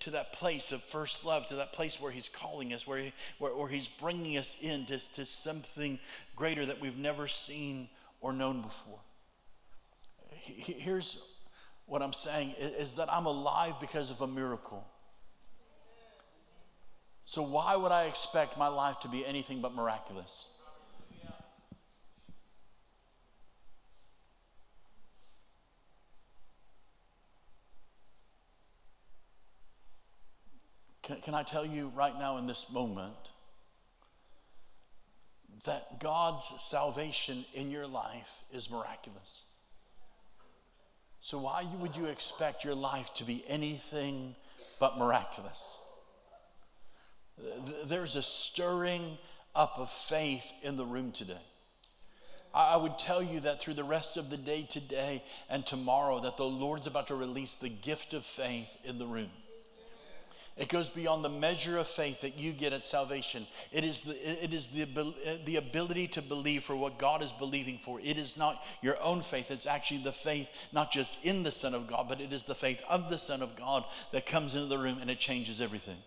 S6: to that place of first love, to that place where He's calling us, where, he, where, where He's bringing us into to something greater that we've never seen or known before. Here's what I'm saying is that I'm alive because of a miracle. So, why would I expect my life to be anything but miraculous? Can, can I tell you right now in this moment that God's salvation in your life is miraculous? So, why would you expect your life to be anything but miraculous? There's a stirring up of faith in the room today. I would tell you that through the rest of the day today and tomorrow, that the Lord's about to release the gift of faith in the room. It goes beyond the measure of faith that you get at salvation. It is, the, it is the, the ability to believe for what God is believing for. It is not your own faith, it's actually the faith not just in the Son of God, but it is the faith of the Son of God that comes into the room and it changes everything.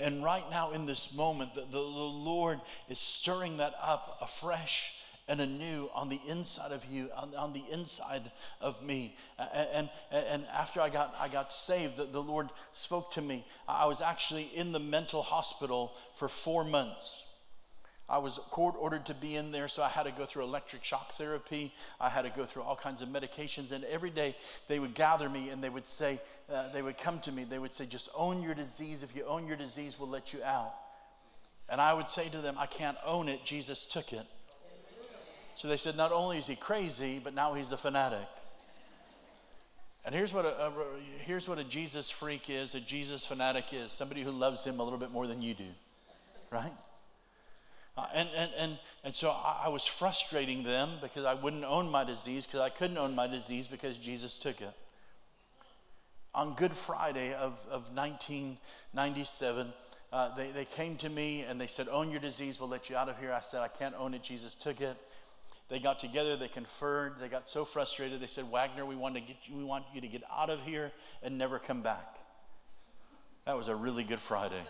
S6: And right now, in this moment, the, the, the Lord is stirring that up afresh and anew on the inside of you, on, on the inside of me. And, and, and after I got, I got saved, the, the Lord spoke to me. I was actually in the mental hospital for four months. I was court ordered to be in there, so I had to go through electric shock therapy. I had to go through all kinds of medications. And every day they would gather me and they would say, uh, they would come to me, they would say, just own your disease. If you own your disease, we'll let you out. And I would say to them, I can't own it. Jesus took it. So they said, not only is he crazy, but now he's a fanatic. And here's what a, a, here's what a Jesus freak is, a Jesus fanatic is somebody who loves him a little bit more than you do, right? Uh, and, and, and, and so I, I, was frustrating them because I wouldn't own my disease because I couldn't own my disease because Jesus took it. On Good Friday of, of 1997, uh, they, they came to me and they said, Own your disease, we'll let you out of here. I said, I can't own it, Jesus took it. They got together, they conferred, they got so frustrated, they said, Wagner, we want, to get you, we want you to get out of here and never come back. That was a really good Friday.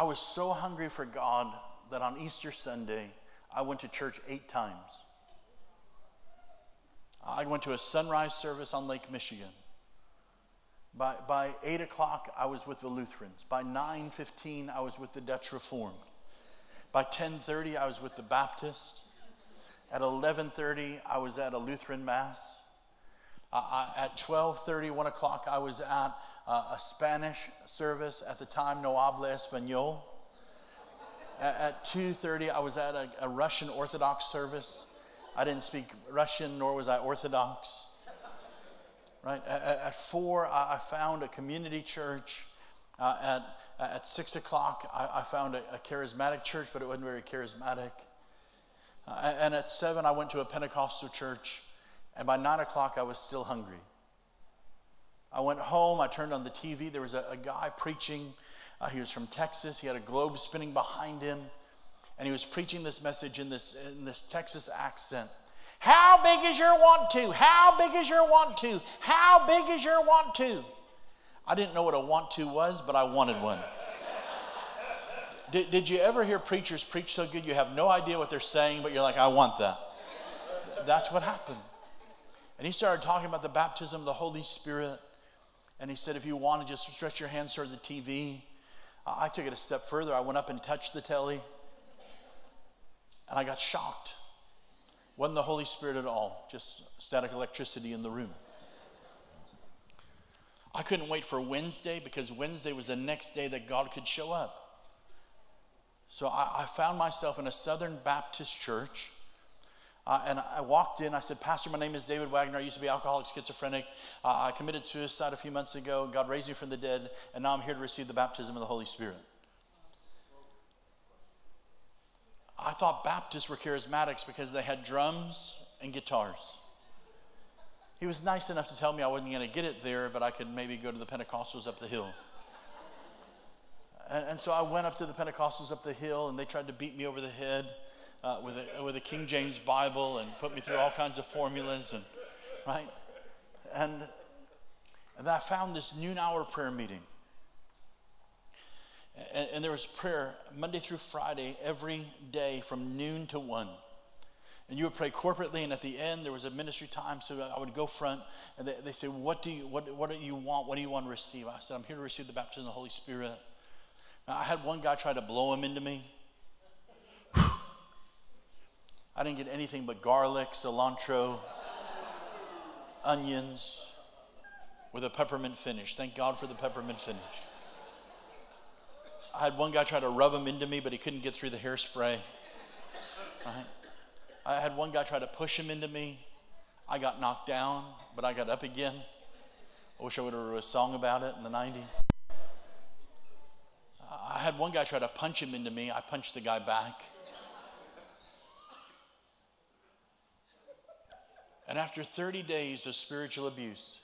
S6: I was so hungry for God that on Easter Sunday, I went to church eight times. I went to a sunrise service on Lake Michigan. By, by 8 o'clock, I was with the Lutherans. By 9.15, I was with the Dutch Reformed. By 10.30, I was with the Baptist. At 11.30, I was at a Lutheran Mass. I, at 12.30, 1 o'clock, I was at uh, a Spanish service. At the time, no habla español. At, at 2.30, I was at a, a Russian Orthodox service. I didn't speak Russian, nor was I Orthodox. Right? At, at four, I, I found a community church. Uh, at, at six o'clock, I, I found a, a, charismatic church, but it wasn't very charismatic. Uh, and at seven, I went to a Pentecostal church. And by nine o'clock, I was still hungry. I went home, I turned on the TV. There was a, a guy preaching. Uh, he was from Texas. He had a globe spinning behind him. And he was preaching this message in this, in this Texas accent. How big is your want to? How big is your want to? How big is your want to? I didn't know what a want to was, but I wanted one. did, did you ever hear preachers preach so good you have no idea what they're saying, but you're like, I want that? That's what happened. And he started talking about the baptism of the Holy Spirit. And he said, if you want to just stretch your hands toward the TV. I took it a step further. I went up and touched the telly. And I got shocked. Wasn't the Holy Spirit at all, just static electricity in the room. I couldn't wait for Wednesday because Wednesday was the next day that God could show up. So I, I found myself in a Southern Baptist church. Uh, and I walked in. I said, Pastor, my name is David Wagner. I used to be alcoholic, schizophrenic. Uh, I committed suicide a few months ago. God raised me from the dead, and now I'm here to receive the baptism of the Holy Spirit. I thought Baptists were charismatics because they had drums and guitars. He was nice enough to tell me I wasn't going to get it there, but I could maybe go to the Pentecostals up the hill. And, and so I went up to the Pentecostals up the hill, and they tried to beat me over the head uh, with, a, with a King James Bible and put me through all kinds of formulas, and right? And, and I found this noon hour prayer meeting. And, and, there was prayer Monday through Friday every day from noon to one. And you would pray corporately, and at the end there was a ministry time, so I would go front, and they, they say, "What do you what, what do you want? What do you want to receive?" I said, "I'm here to receive the baptism of the Holy Spirit." I had one guy try to blow him into me. I didn't get anything but garlic, cilantro, onions, with a peppermint finish. Thank God for the peppermint finish. I had one guy try to rub him into me, but he couldn't get through the hairspray. Right? I had one guy try to push him into me. I got knocked down, but I got up again. I wish I would have wrote a song about it in the 90s. I had one guy try to punch him into me. I punched the guy back. And after 30 days of spiritual abuse,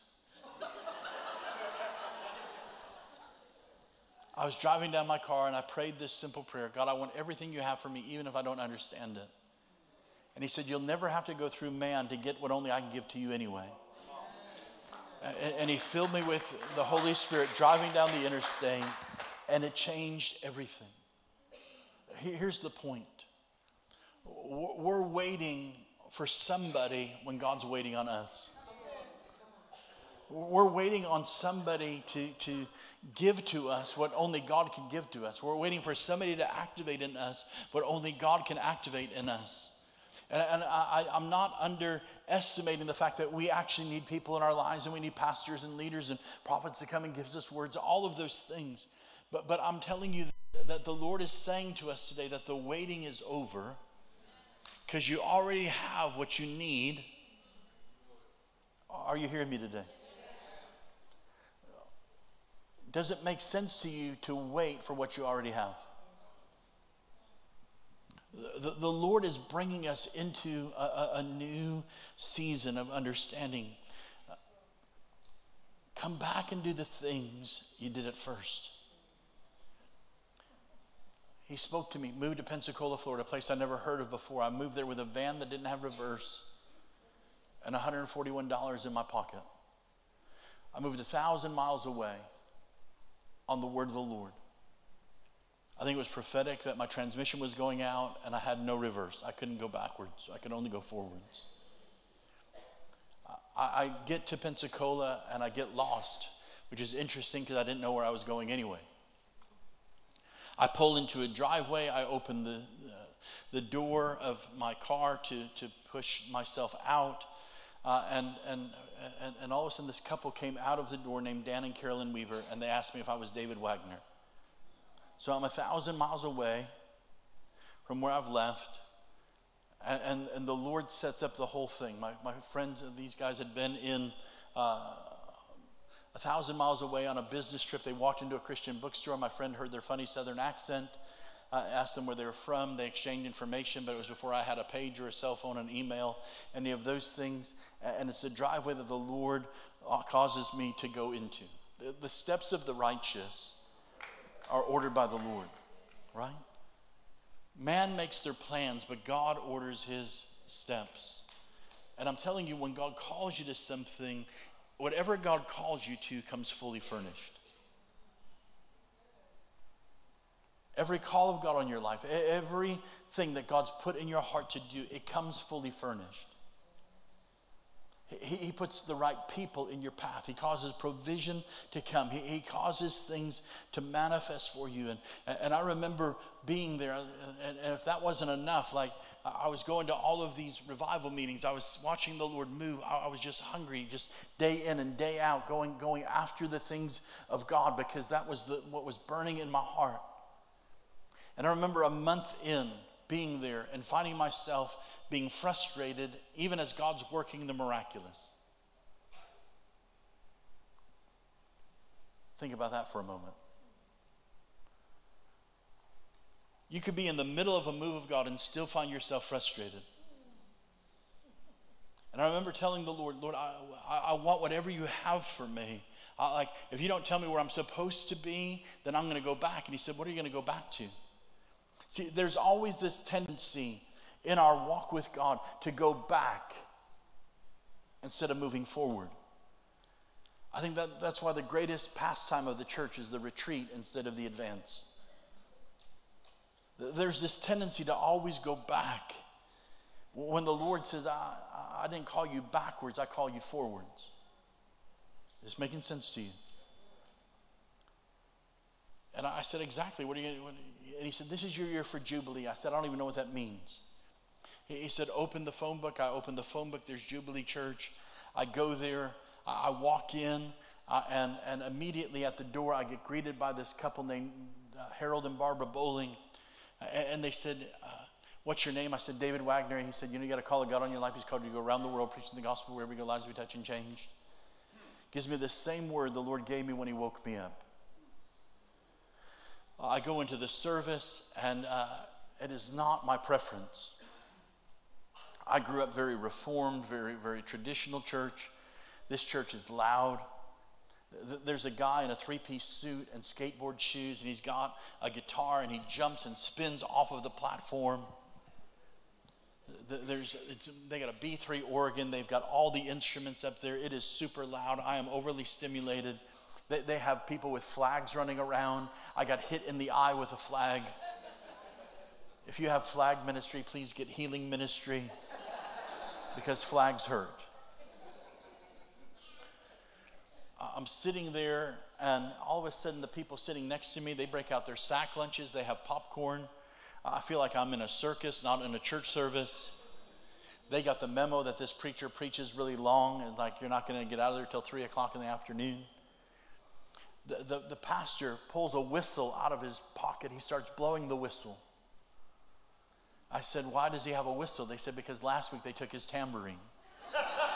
S6: I was driving down my car and I prayed this simple prayer God, I want everything you have for me, even if I don't understand it. And he said, You'll never have to go through man to get what only I can give to you anyway. And he filled me with the Holy Spirit driving down the interstate, and it changed everything. Here's the point we're waiting for somebody when God's waiting on us. We're waiting on somebody to, to give to us what only God can give to us. We're waiting for somebody to activate in us what only God can activate in us. And, and I, I'm not underestimating the fact that we actually need people in our lives and we need pastors and leaders and prophets to come and give us words, all of those things. But, but I'm telling you that the Lord is saying to us today that the waiting is over because you already have what you need. Are you hearing me today? Does it make sense to you to wait for what you already have? The, the Lord is bringing us into a, a new season of understanding. Come back and do the things you did at first he spoke to me, moved to Pensacola, Florida, a place I never heard of before. I moved there with a van that didn't have reverse and $141 in my pocket. I moved a thousand miles away on the word of the Lord. I think it was prophetic that my transmission was going out and I had no reverse. I couldn't go backwards, I could only go forwards. I, I get to Pensacola and I get lost, which is interesting because I didn't know where I was going anyway. I pull into a driveway, I open the, uh, the door of my car to, to push myself out. Uh, and, and, and, and all of a sudden, this couple came out of the door named Dan and Carolyn Weaver, and they asked me if I was David Wagner. So I'm a thousand miles away from where I've left. And, and, and, the Lord sets up the whole thing. My, my friends, these guys had been in uh, a thousand miles away on a business trip. They walked into a Christian bookstore. My friend heard their funny southern accent. I asked them where they were from. They exchanged information, but it was before I had a page or a cell phone, an email, any of those things. And it's the driveway that the Lord uh, causes me to go into. The steps of the righteous are ordered by the Lord, right? Man makes their plans, but God orders his steps. And I'm telling you, when God calls you to something, whatever God calls you to comes fully furnished. Every call of God on your life, everything that God's put in your heart to do, it comes fully furnished. He, he puts the right people in your path. He causes provision to come. He, he causes things to manifest for you. And, and I remember being there, and, and if that wasn't enough, like I was going to all of these revival meetings. I was watching the Lord move. I was just hungry, just day in and day out, going, going after the things of God because that was the, what was burning in my heart. And I remember a month in being there and finding myself being frustrated, even as God's working the miraculous. Think about that for a moment. You could be in the middle of a move of God and still find yourself frustrated. And I remember telling the Lord, Lord, I, I, I want whatever you have for me. I, like, if you don't tell me where I'm supposed to be, then I'm going to go back. And he said, What are you going to go back to? See, there's always this tendency in our walk with God to go back instead of moving forward. I think that, that's why the greatest pastime of the church is the retreat instead of the advance. There's this tendency to always go back. When the Lord says, I, I didn't call you backwards, I call you forwards. Is making sense to you? And I said, Exactly. What are you going And he said, This is your year for Jubilee. I said, I don't even know what that means. He said, Open the phone book. I opened the phone book. There's Jubilee Church. I go there. I walk in. Uh, and, and immediately at the door, I get greeted by this couple named uh, Harold and Barbara Bowling. And they said, uh, What's your name? I said, David Wagner. And he said, You know, you got to call a God on your life. He's called you to go around the world preaching the gospel wherever go lives we touch and change." Gives me the same word the Lord gave me when He woke me up. I go into the service, and uh, it is not my preference. I grew up very reformed, very, very traditional church. This church is loud. There's a guy in a three piece suit and skateboard shoes, and he's got a guitar and he jumps and spins off of the platform. There's, they got a B3 organ, they've got all the instruments up there. It is super loud. I am overly stimulated. They, they have people with flags running around. I got hit in the eye with a flag. If you have flag ministry, please get healing ministry because flags hurt. I'm sitting there, and all of a sudden, the people sitting next to me they break out their sack lunches. They have popcorn. I feel like I'm in a circus, not in a church service. They got the memo that this preacher preaches really long, and like you're not going to get out of there till three o'clock in the afternoon. The, the, the pastor pulls a whistle out of his pocket. He starts blowing the whistle. I said, Why does he have a whistle? They said, Because last week they took his tambourine.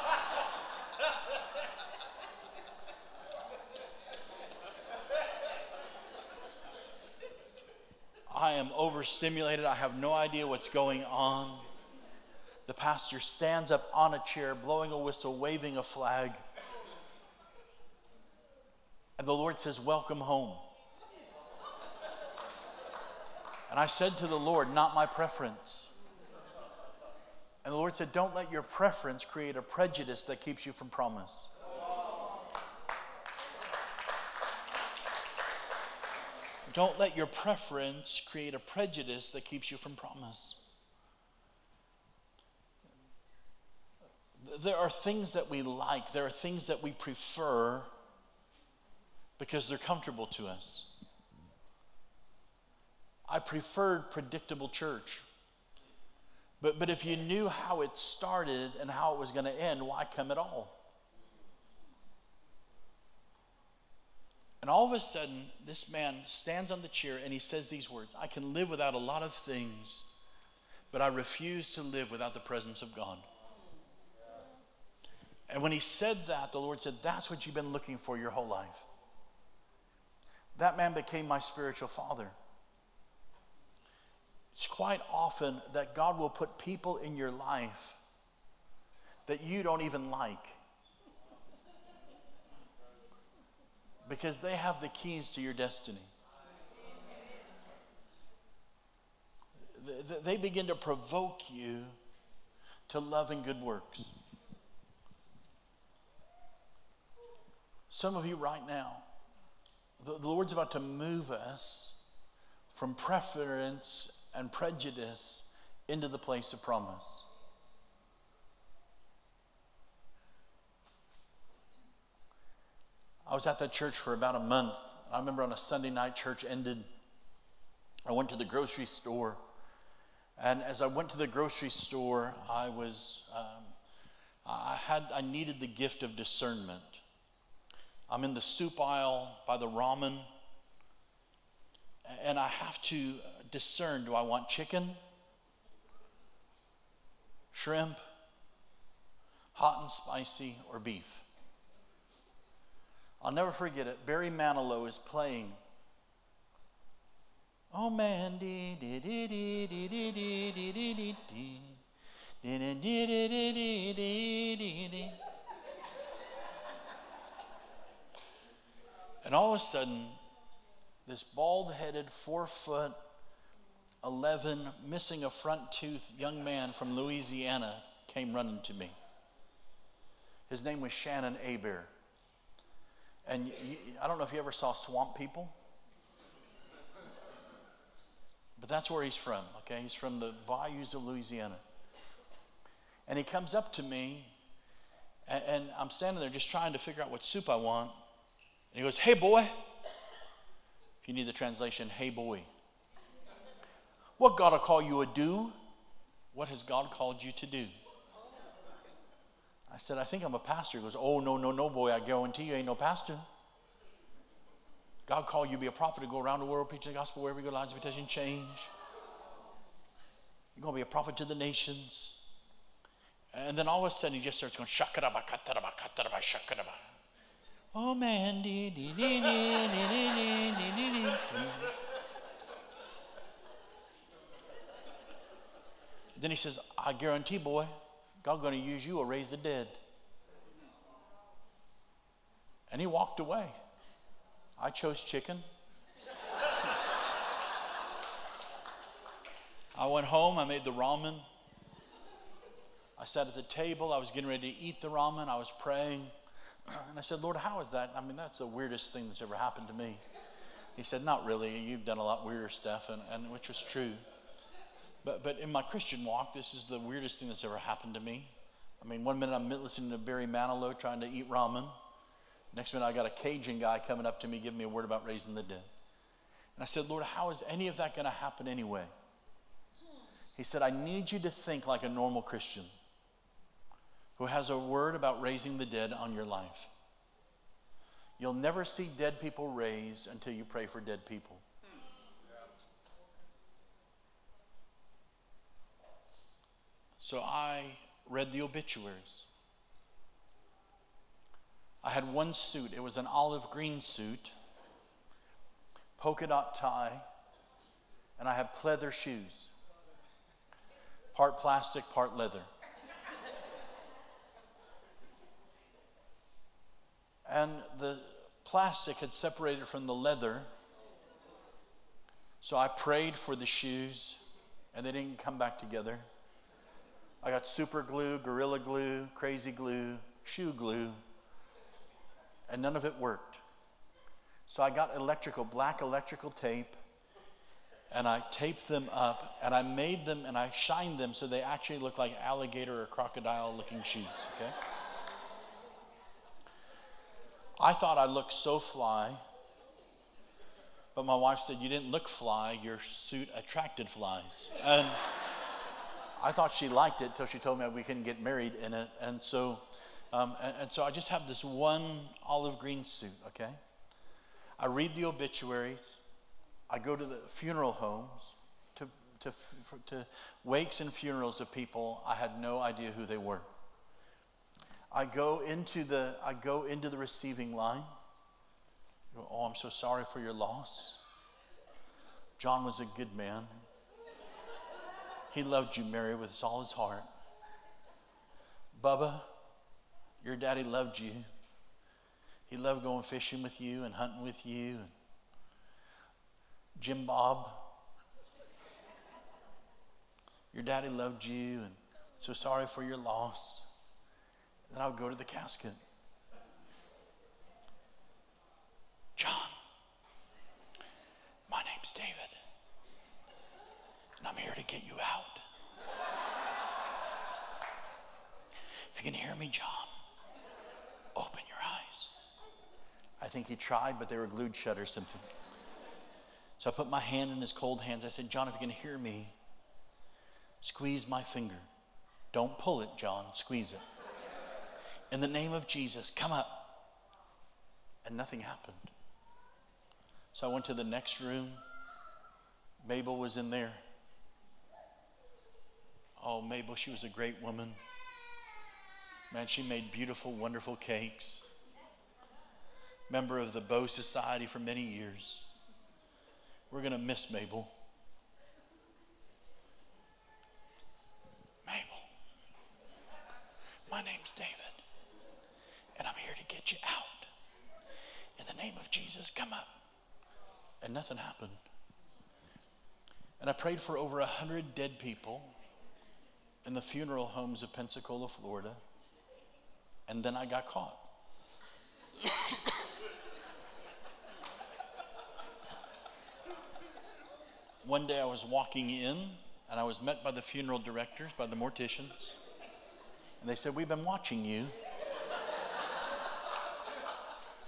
S6: I am overstimulated. I have no idea what's going on. The pastor stands up on a chair, blowing a whistle, waving a flag. And the Lord says, Welcome home. And I said to the Lord, Not my preference. And the Lord said, Don't let your preference create a prejudice that keeps you from promise. Don't let your preference create a prejudice that keeps you from promise. There are things that we like, there are things that we prefer because they're comfortable to us. I preferred predictable church. But, but if you knew how it started and how it was going to end, why come at all? And all of a sudden, this man stands on the chair and he says these words I can live without a lot of things, but I refuse to live without the presence of God. And when he said that, the Lord said, That's what you've been looking for your whole life. That man became my spiritual father. It's quite often that God will put people in your life that you don't even like because they have the keys to your destiny. They begin to provoke you to love and good works. Some of you right now, the the Lord's about to move us from preference and prejudice into the place of promise. I was at that church for about a month. I remember on a Sunday night, church ended. I went to the grocery store. And as I went to the grocery store, I was, um, I had, I needed the gift of discernment. I'm in the soup aisle by the ramen, and I have to discern do I want chicken, shrimp, hot and spicy, or beef? I'll never forget it. Barry Manilow is playing. Oh man. And all of a sudden, this bald headed, four foot, 11, missing a front tooth young man from Louisiana came running to me. His name was Shannon Aber. And I don't know if you ever saw Swamp People, but that's where he's from, okay? He's from the bayous of Louisiana. And he comes up to me, and, and I'm standing there just trying to figure out what soup I want. And he goes, Hey, boy. If you need the translation, hey, boy. What God will call you a do? What has God called you to do? I said, I think I'm a pastor. He goes, Oh, no, no, no, boy. I guarantee you ain't no pastor. God called you to be a prophet to go around the world preaching the gospel wherever you go, lives of touching change. You're going to be a prophet to the nations. And then all of a sudden he just starts going, shakaraba, kataraba, kataraba, shakaraba. Oh man, dee, dee, dee, dee, dee, dee, dee, dee, dee. Then he says, I guarantee, boy, God going to use you or raise the dead. And he walked away. I chose chicken. I went home, I made the ramen. I sat at the table, I was getting ready to eat the ramen, I was praying. And I said, Lord, how is that? I mean, that's the weirdest thing that's ever happened to me. He said, Not really. You've done a lot weirder stuff, and, and which was true. But, but in my Christian walk, this is the weirdest thing that's ever happened to me. I mean, one minute I'm listening to Barry Manilow trying to eat ramen. Next minute, I got a Cajun guy coming up to me giving me a word about raising the dead. And I said, Lord, how is any of that going to happen anyway? He said, I need you to think like a normal Christian who has a word about raising the dead on your life. You'll never see dead people raised until you pray for dead people. So I read the obituaries. I had one suit, it was an olive green suit, polka dot tie, and I had pleather shoes. Part plastic, part leather. and the plastic had separated from the leather. So I prayed for the shoes, and they didn't come back together. I got super glue, gorilla glue, crazy glue, shoe glue, and none of it worked. So I got electrical, black electrical tape, and I taped them up, and I made them and I shined them so they actually look like alligator or crocodile looking shoes, okay? I thought I looked so fly, but my wife said, You didn't look fly, your suit attracted flies. And I thought she liked it till she told me we couldn't get married in it. And so, um, and, and so I just have this one olive green suit, okay? I read the obituaries. I go to the funeral homes, to, to, to wakes and funerals of people I had no idea who they were. I go into the, I go into the receiving line. Oh, I'm so sorry for your loss. John was a good man. He loved you, Mary, with all his heart. Bubba, your daddy loved you. He loved going fishing with you and hunting with you. Jim Bob, your daddy loved you, and so sorry for your loss. Then I'll go to the casket. John, my name's David, and I'm here to get you out. If you can hear me, John, open your eyes. I think he tried, but they were glued shut or something. So I put my hand in his cold hands. I said, John, if you can hear me, squeeze my finger. Don't pull it, John, squeeze it. In the name of Jesus, come up. And nothing happened. So I went to the next room. Mabel was in there. Oh, Mabel, she was a great woman. Man, she made beautiful, wonderful cakes. Member of the Bow Society for many years. We're going to miss Mabel. Mabel, my name's David, and I'm here to get you out. In the name of Jesus, come up. And nothing happened. And I prayed for over a hundred dead people in the funeral homes of Pensacola, Florida. And then I got caught. One day I was walking in and I was met by the funeral directors, by the morticians. And they said, We've been watching you.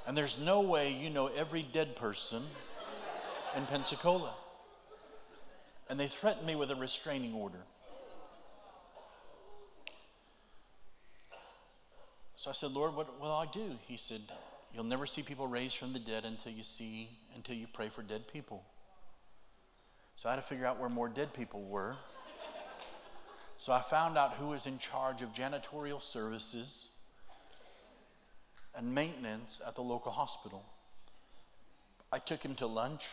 S6: And there's no way you know every dead person in Pensacola. And they threatened me with a restraining order. So I said, Lord, what will I do? He said, You'll never see people raised from the dead until you see, until you pray for dead people. So I had to figure out where more dead people were. So I found out who was in charge of janitorial services and maintenance at the local hospital. I took him to lunch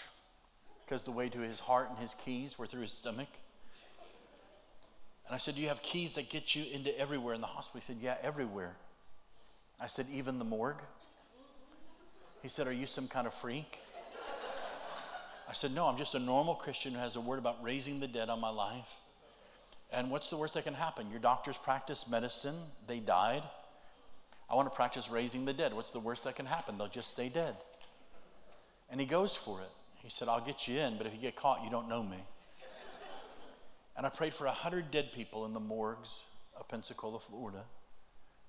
S6: because the way to his heart and his keys were through his stomach. And I said, Do you have keys that get you into everywhere in the hospital? He said, Yeah, everywhere. I said, Even the morgue? He said, Are you some kind of freak? I said, No, I'm just a normal Christian who has a word about raising the dead on my life. And what's the worst that can happen? Your doctors practice medicine, they died. I want to practice raising the dead. What's the worst that can happen? They'll just stay dead. And he goes for it. He said, I'll get you in, but if you get caught, you don't know me. And I prayed for a hundred dead people in the morgues of Pensacola, Florida.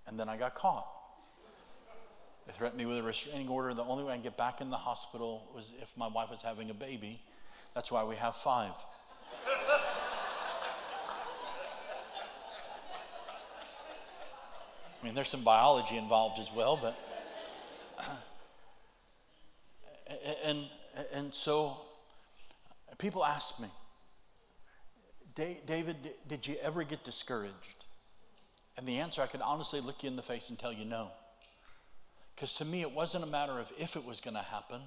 S6: And then I got caught. They threatened me with a restraining order. The only way I can get back in the hospital was if my wife was having a baby. That's why we have five. I mean, there's some biology involved as well, but. And, and so people ask me, David, did you ever get discouraged? And the answer, I can honestly look you in the face and tell you no. Because to me, it wasn't a matter of if it was going to happen,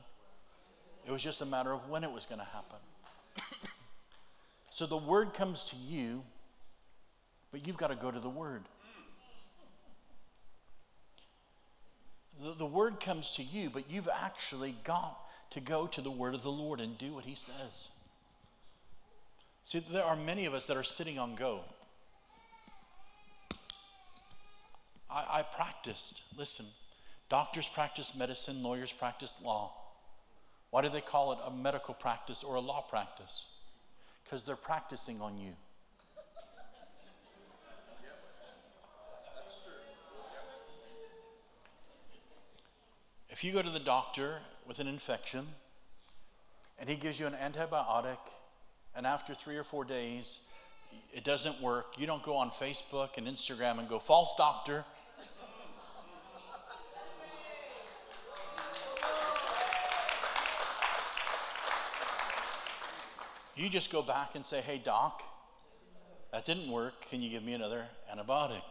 S6: it was just a matter of when it was going to happen. so the word comes to you, but you've got to go to the word. The, the word comes to you, but you've actually got to go to the word of the Lord and do what he says. See, there are many of us that are sitting on go. I, I practiced, listen, doctors practice medicine, lawyers practice law. Why do they call it a medical practice or a law practice? Because they're practicing on you. If you go to the doctor with an infection and he gives you an antibiotic, and after three or four days it doesn't work, you don't go on Facebook and Instagram and go, false doctor. You just go back and say, hey, doc, that didn't work. Can you give me another antibiotic?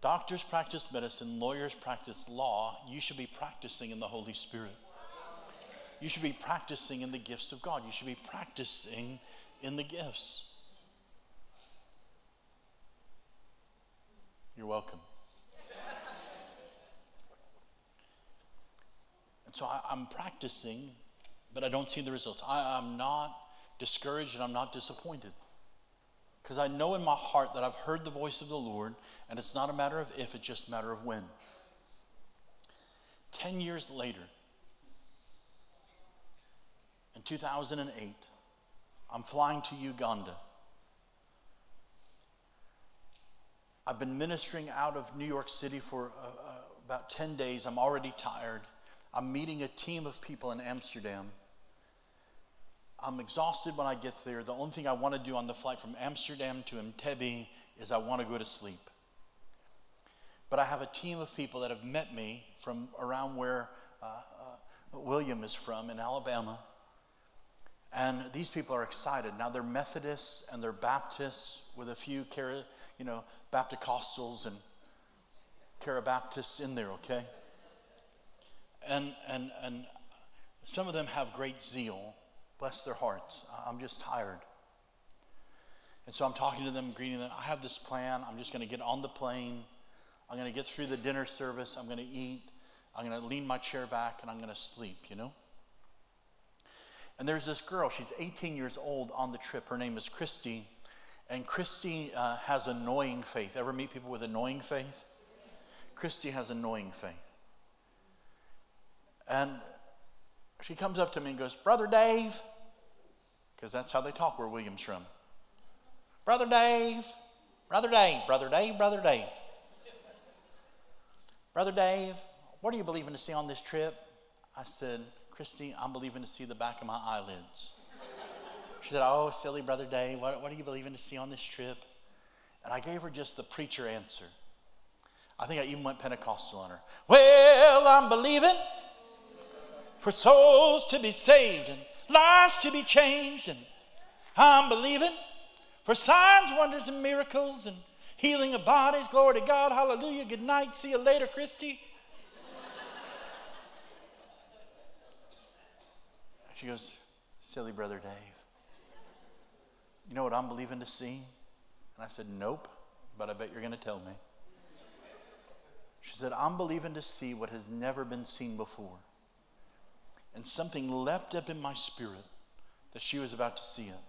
S6: Doctors practice medicine, lawyers practice law. You should be practicing in the Holy Spirit. You should be practicing in the gifts of God. You should be practicing in the gifts. You're welcome. and so I, am practicing, but I don't see the results. I, I'm not discouraged and I'm not disappointed. Because I know in my heart that I've heard the voice of the Lord, and it's not a matter of if, it's just a matter of when. Ten years later, in 2008, I'm flying to Uganda. I've been ministering out of New York City for uh, uh, about 10 days. I'm already tired. I'm meeting a team of people in Amsterdam. I'm exhausted when I get there. The only thing I want to do on the flight from Amsterdam to Entebbe is I want to go to sleep. But I have a team of people that have met me from around where uh, uh, William is from in Alabama. And these people are excited. Now they're Methodists and they're Baptists with a few, you know, Baptist and Carabaptists in there, okay? And, and, and some of them have great zeal. Bless their hearts. I'm just tired. And so I'm talking to them, greeting them. I have this plan. I'm just going to get on the plane. I'm going to get through the dinner service. I'm going to eat. I'm going to lean my chair back and I'm going to sleep, you know? And there's this girl, she's 18 years old on the trip. Her name is Christy. And Christy uh, has annoying faith. Ever meet people with annoying faith? Christy has annoying faith. And she comes up to me and goes, Brother Dave, because that's how they talk where William's from. Brother Dave, Brother Dave, Brother Dave, Brother Dave. Brother Dave, what are you believing to see on this trip? I said, Christy, I'm believing to see the back of my eyelids. She said, Oh, silly Brother Dave, what, what are you believing to see on this trip? And I gave her just the preacher answer. I think I even went Pentecostal on her. Well, I'm believing for souls to be saved and lives to be changed. And I'm believing for signs, wonders, and miracles and healing of bodies. Glory to God. Hallelujah. Good night. See you later, Christy. She goes, Silly brother Dave. You know what I'm believing to see? And I said, Nope, but I bet you're going to tell me. She said, I'm believing to see what has never been seen before and something leapt up in my spirit that she was about to see it.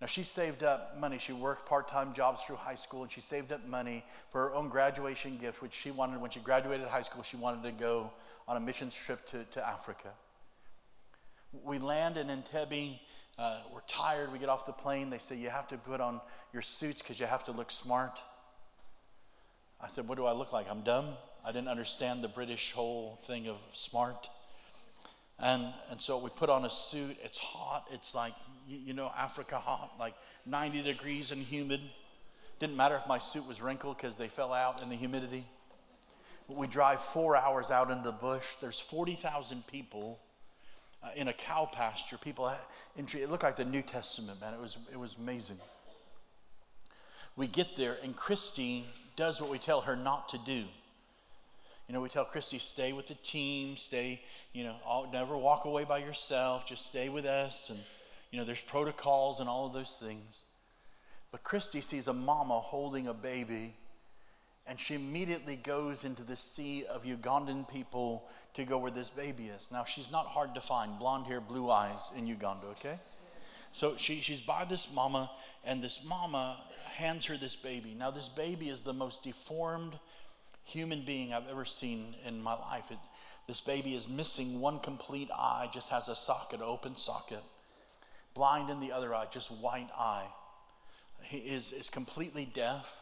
S6: Now, she saved up money. She worked part time jobs through high school, and she saved up money for her own graduation gift, which she wanted when she graduated high school. She wanted to go on a missions trip to, to Africa. We land in Entebbe. Uh, we're tired. We get off the plane. They say, You have to put on your suits because you have to look smart. I said, What do I look like? I'm dumb. I didn't understand the British whole thing of smart. And, and so we put on a suit. It's hot. It's like, you, you know, Africa hot, like 90 degrees and humid. Didn't matter if my suit was wrinkled because they fell out in the humidity. We drive four hours out into the bush. There's 40,000 people uh, in a cow pasture. People, it looked like the New Testament, man. It was, it was amazing. We get there, and Christine does what we tell her not to do. You know, we tell Christy, stay with the team, stay, you know, all, never walk away by yourself, just stay with us. And, you know, there's protocols and all of those things. But Christy sees a mama holding a baby, and she immediately goes into the sea of Ugandan people to go where this baby is. Now, she's not hard to find blonde hair, blue eyes in Uganda, okay? So she, she's by this mama, and this mama hands her this baby. Now, this baby is the most deformed human being I've ever seen in my life. It, This baby is missing one complete eye, just has a socket, open socket. Blind in the other eye, just white eye. He is, is completely deaf.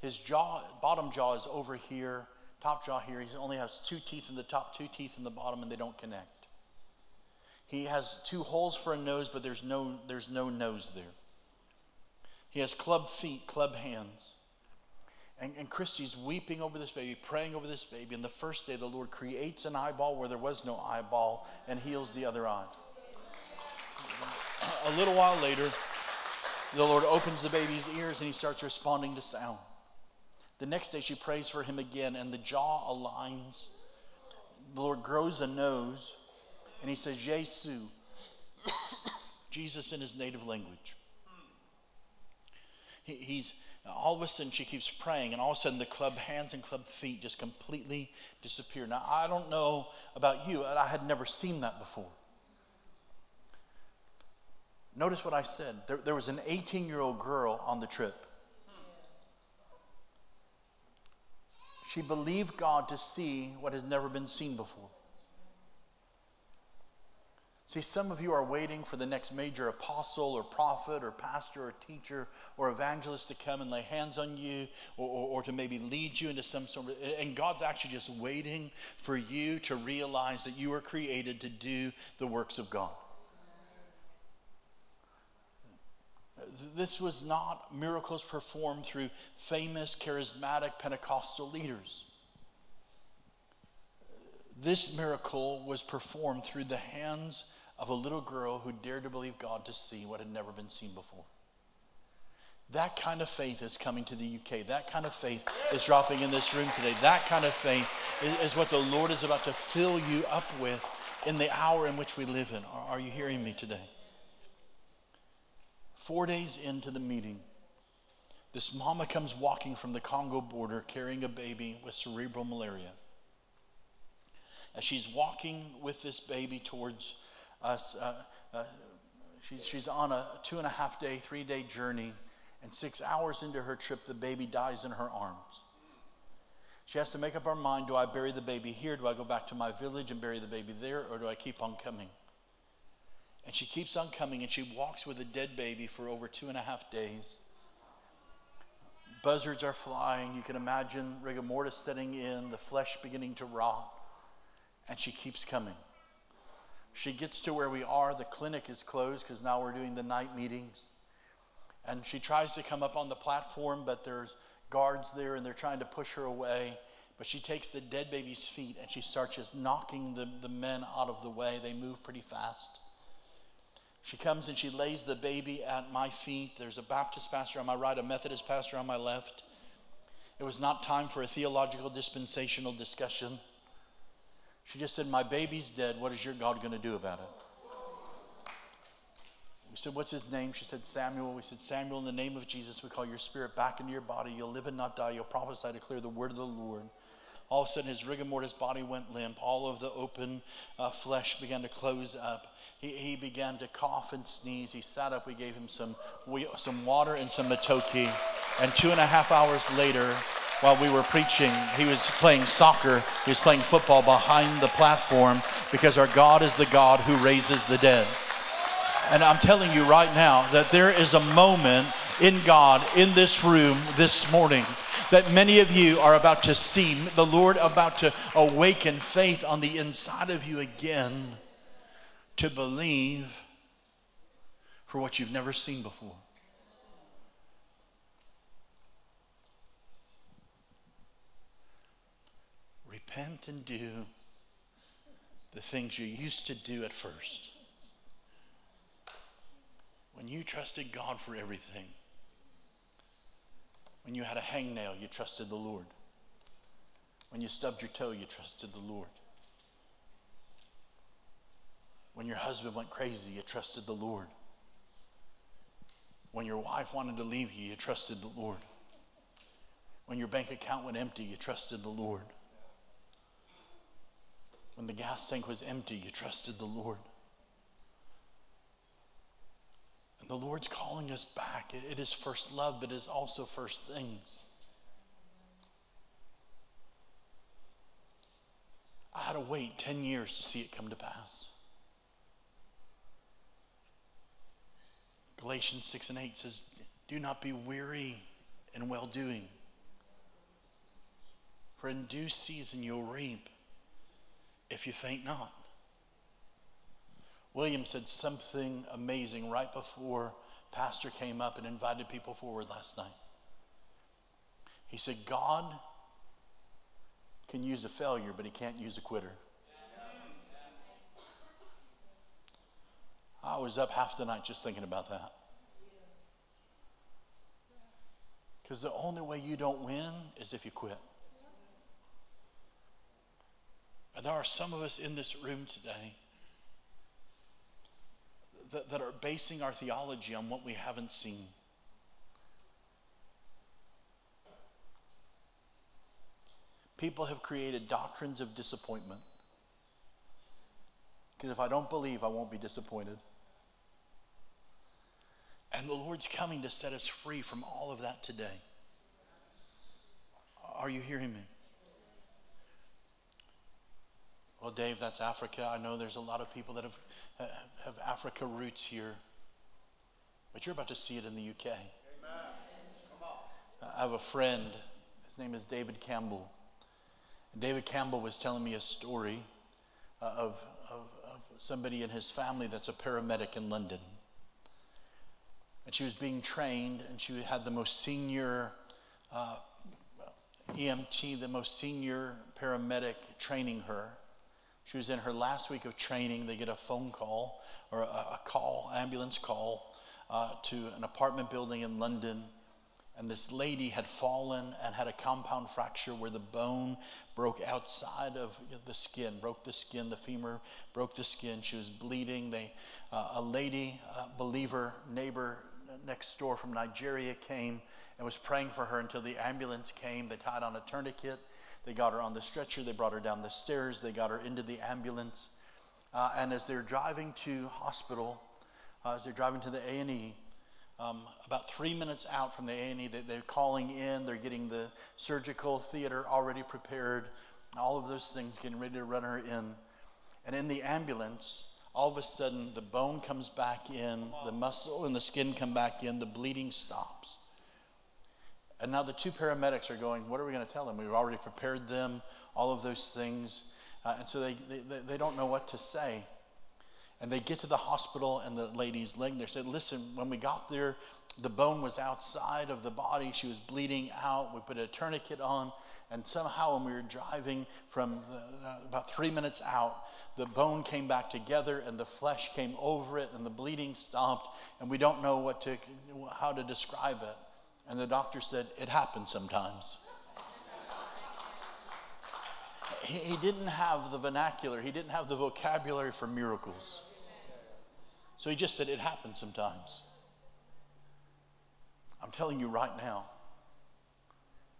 S6: His jaw, bottom jaw is over here, top jaw here. He only has two teeth in the top, two teeth in the bottom, and they don't connect. He has two holes for a nose, but there's no, there's no nose there. He has club feet, club hands. And, and Christy's weeping over this baby, praying over this baby. And the first day, the Lord creates an eyeball where there was no eyeball and heals the other eye. A little while later, the Lord opens the baby's ears and he starts responding to sound. The next day, she prays for him again, and the jaw aligns. The Lord grows a nose, and he says, Jesu, Jesus in his native language. He, he's all of a sudden she keeps praying, and all of a sudden the club hands and club feet just completely disappear. Now, I don't know about you, I had never seen that before. Notice what I said. There, there was an 18 year old girl on the trip. She believed God to see what has never been seen before. See, some of you are waiting for the next major apostle or prophet or pastor or teacher or evangelist to come and lay hands on you or, or, or, to maybe lead you into some sort of, and God's actually just waiting for you to realize that you are created to do the works of God. This was not miracles performed through famous, charismatic Pentecostal leaders. This miracle was performed through the hands of a little girl who dared to believe God to see what had never been seen before. That kind of faith is coming to the UK. That kind of faith is dropping in this room today. That kind of faith is, what the Lord is about to fill you up with in the hour in which we live in. Are, are you hearing me today? Four days into the meeting, this mama comes walking from the Congo border carrying a baby with cerebral malaria. As she's walking with this baby towards. Uh, uh, she's, she's on a two and a half day, three day journey, and six hours into her trip, the baby dies in her arms. She has to make up her mind do I bury the baby here? Do I go back to my village and bury the baby there? Or do I keep on coming? And she keeps on coming and she walks with a dead baby for over two and a half days. Buzzards are flying. You can imagine rigor mortis setting in, the flesh beginning to rot. And she keeps coming. She gets to where we are. The clinic is closed because now we're doing the night meetings. And she tries to come up on the platform, but there's guards there and they're trying to push her away. But she takes the dead baby's feet and she starts just knocking the, the men out of the way. They move pretty fast. She comes and she lays the baby at my feet. There's a Baptist pastor on my right, a Methodist pastor on my left. It was not time for a theological dispensational discussion. She just said, My baby's dead. What is your God going to do about it? We said, What's his name? She said, Samuel. We said, Samuel, in the name of Jesus, we call your spirit back into your body. You'll live and not die. You'll prophesy, declare the word of the Lord. All of a sudden, his rigor mortis body went limp. All of the open uh, flesh began to close up. He, he began to cough and sneeze. He sat up. We gave him some, we, some water and some matoki. And two and a half hours later, while we were preaching, he was playing soccer, he was playing football behind the platform because our God is the God who raises the dead. And I'm telling you right now that there is a moment in God in this room this morning that many of you are about to see the Lord about to awaken faith on the inside of you again to believe for what you've never seen before. Repent and do the things you used to do at first. When you trusted God for everything, when you had a hangnail, you trusted the Lord. When you stubbed your toe, you trusted the Lord. When your husband went crazy, you trusted the Lord. When your wife wanted to leave you, you trusted the Lord. When your bank account went empty, you trusted the Lord. When the gas tank was empty, you trusted the Lord. And the Lord's calling us back. It is first love, but it is also first things. I had to wait 10 years to see it come to pass. Galatians 6 and 8 says, Do not be weary in well doing, for in due season you'll reap if you faint not. William said something amazing right before Pastor came up and invited people forward last night. He said, God can use a failure, but he can't use a quitter. I was up half the night just thinking about that. Because the only way you don't win is if you quit. And there are some of us in this room today that, that are basing our theology on what we haven't seen. People have created doctrines of disappointment. Because if I don't believe, I won't be disappointed. And the Lord's coming to set us free from all of that today. Are you hearing me? Well, Dave, that's Africa. I know there's a lot of people that have, have Africa roots here, but you're about to see it in the UK. Amen. Come on. I have a friend, his name is David Campbell. And David Campbell was telling me a story uh, of, of, of somebody in his family that's a paramedic in London. And she was being trained, and she had the most senior uh, EMT, the most senior paramedic training her. She was in her last week of training. They get a phone call or a, a call, ambulance call, uh, to an apartment building in London. And this lady had fallen and had a compound fracture where the bone broke outside of the skin, broke the skin, the femur broke the skin. She was bleeding. They, uh, a lady, a believer, neighbor next door from Nigeria came and was praying for her until the ambulance came. They tied on a tourniquet. They got her on the stretcher. They brought her down the stairs. They got her into the ambulance. Uh, and as they're driving to hospital, uh, as they're driving to the A&E, um, about three minutes out from the A&E, they, they're calling in. They're getting the surgical theater already prepared. All of those things, getting ready to run her in. And in the ambulance, all of a sudden, the bone comes back in, the muscle and the skin come back in, the bleeding stops. And now the two paramedics are going, What are we going to tell them? We've already prepared them, all of those things. Uh, and so they, they, they don't know what to say. And they get to the hospital, and the lady's laying there. Said, "Listen, when we got there, the bone was outside of the body. She was bleeding out. We put a tourniquet on, and somehow, when we were driving from uh, about three minutes out, the bone came back together, and the flesh came over it, and the bleeding stopped. And we don't know what to, how to describe it." And the doctor said, It happens sometimes. he, didn't have the vernacular, he didn't have the vocabulary for miracles. So he just said, It happens sometimes. I'm telling you right now,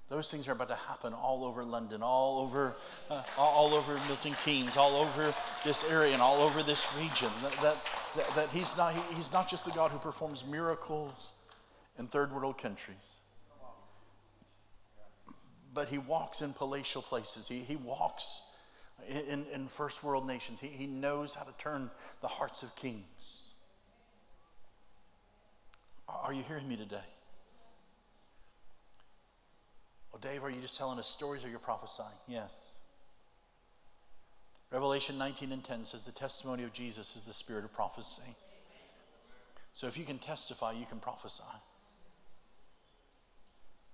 S6: those things are about to happen all over London, all over, uh, all over Milton Keynes, all over this area, and all over this region. That, that, that, he's, not, he, he's not just the God who performs miracles in third world countries. But he walks in palatial places. He, he walks in, in first world nations. He, he knows how to turn the hearts of kings. Are you hearing me today? Well, Dave, are you just telling us stories or you're prophesying? Yes. Revelation 19 and 10 says the testimony of Jesus is the spirit of prophecy. So if you can testify, you can prophesy.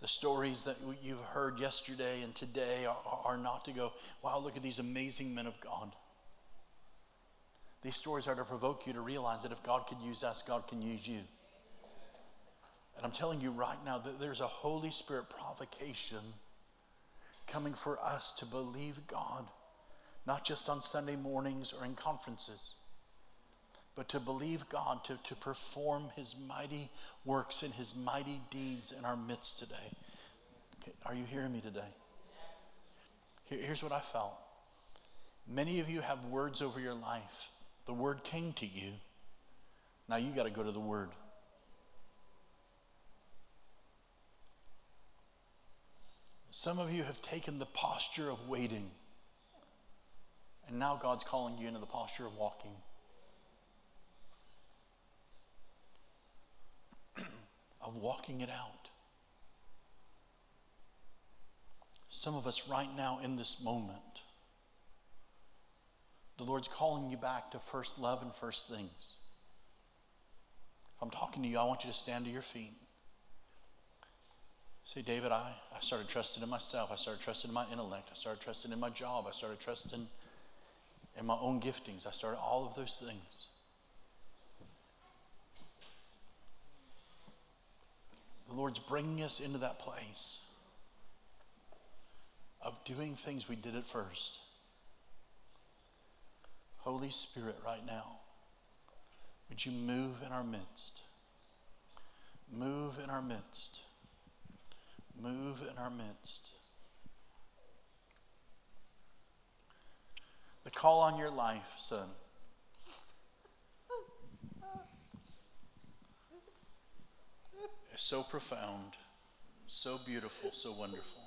S6: The stories that you've heard yesterday and today are, are not to go, wow, look at these amazing men of God. These stories are to provoke you to realize that if God could use us, God can use you. And I'm telling you right now that there's a Holy Spirit provocation coming for us to believe God, not just on Sunday mornings or in conferences but to believe God to, to perform his mighty works and his mighty deeds in our midst today. Okay, are you hearing me today? Here, here's what I felt. Many of you have words over your life. The word came to you. Now you got to go to the word. Some of you have taken the posture of waiting. And now God's calling you into the posture of walking. Of walking it out. Some of us right now in this moment, the Lord's calling you back to first love and first things. If I'm talking to you, I want you to stand to your feet. Say, David, I, I started trusting in myself. I started trusting in my intellect. I started trusting in my job. I started trusting in my own giftings. I started all of those things. The Lord's bringing us into that place of doing things we did at first. Holy Spirit, right now, would you move in our midst? Move in our midst. Move in our midst. The call on your life, son. Is so profound, so beautiful, so wonderful.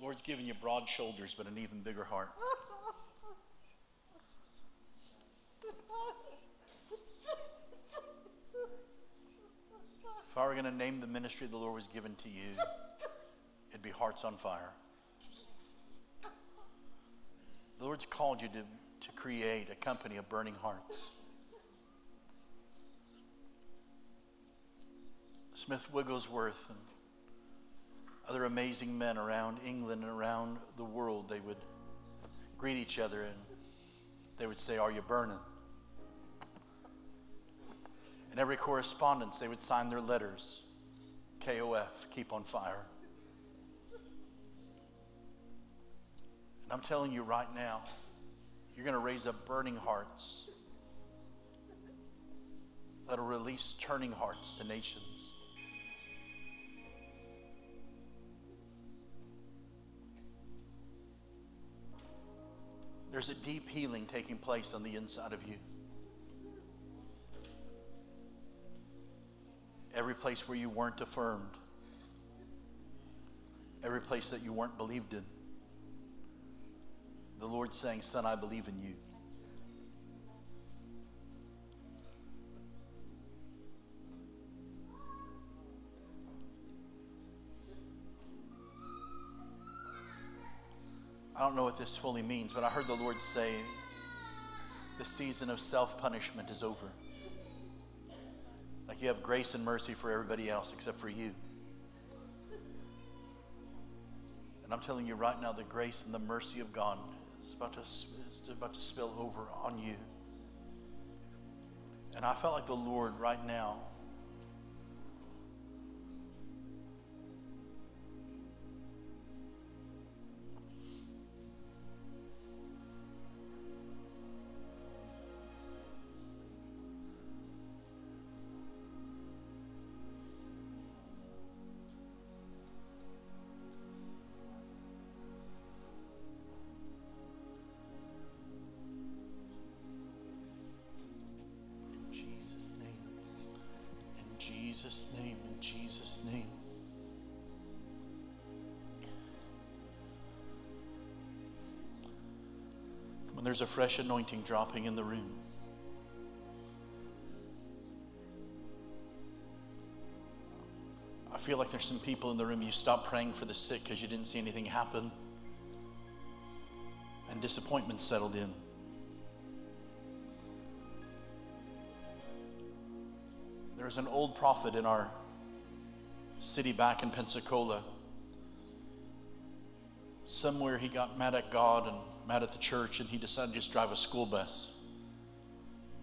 S6: Lord's given you broad shoulders, but an even bigger heart. If I were going to name the ministry the Lord was given to you, it'd be Hearts on Fire. The Lord's called you to, to create a company of burning hearts. Smith Wigglesworth and other amazing men around England and around the world, they would greet each other and they would say, Are you burning? In every correspondence, they would sign their letters KOF, keep on fire. And I'm telling you right now, you're going to raise up burning hearts that'll release turning hearts to nations. There's a deep healing taking place on the inside of you. Every place where you weren't affirmed, every place that you weren't believed in. The Lord's saying, Son, I believe in you. I don't know what this fully means, but I heard the Lord say, the season of self punishment is over. Like you have grace and mercy for everybody else except for you. And I'm telling you right now, the grace and the mercy of God is about to, is about to spill over on you. And I felt like the Lord right now Jesus' name. In Jesus' name. When there's a fresh anointing dropping in the room. I feel like there's some people in the room, you stopped praying for the sick because you didn't see anything happen. And disappointment settled in. There was an old prophet in our city back in Pensacola. Somewhere he got mad at God and mad at the church, and he decided to just drive a school bus.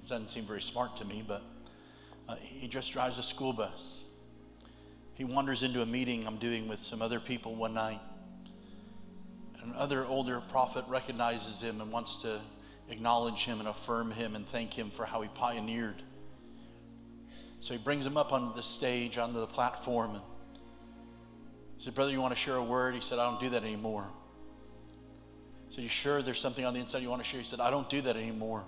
S6: It doesn't seem very smart to me, but uh, he just drives a school bus. He wanders into a meeting I'm doing with some other people one night. And Another older prophet recognizes him and wants to acknowledge him and affirm him and thank him for how he pioneered. So he brings him up onto the stage, onto the platform, and said, Brother, you want to share a word? He said, I don't do that anymore. He said, You sure there's something on the inside you want to share? He said, I don't do that anymore.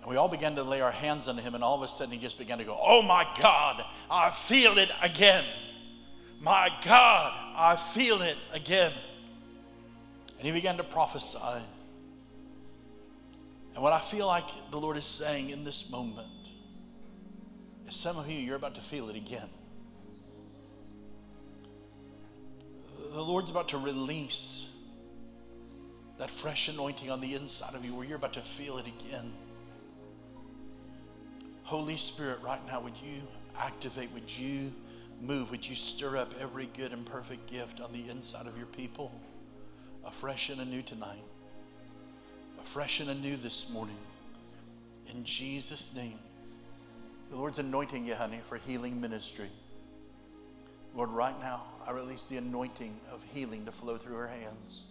S6: And we all began to lay our hands on him, and all of a sudden he just began to go, Oh my God, I feel it again. My God, I feel it again. And he began to prophesy. And what I feel like the Lord is saying in this moment some of you, you're about to feel it again. The Lord's about to release that fresh anointing on the inside of you where you're about to feel it again. Holy Spirit, right now, would you activate, would you move, would you stir up every good and perfect gift on the inside of your people? Afresh and anew tonight, afresh and anew this morning. In Jesus' name. The Lord's anointing you, honey, for healing ministry. Lord, right now, I release the anointing of healing to flow through her hands.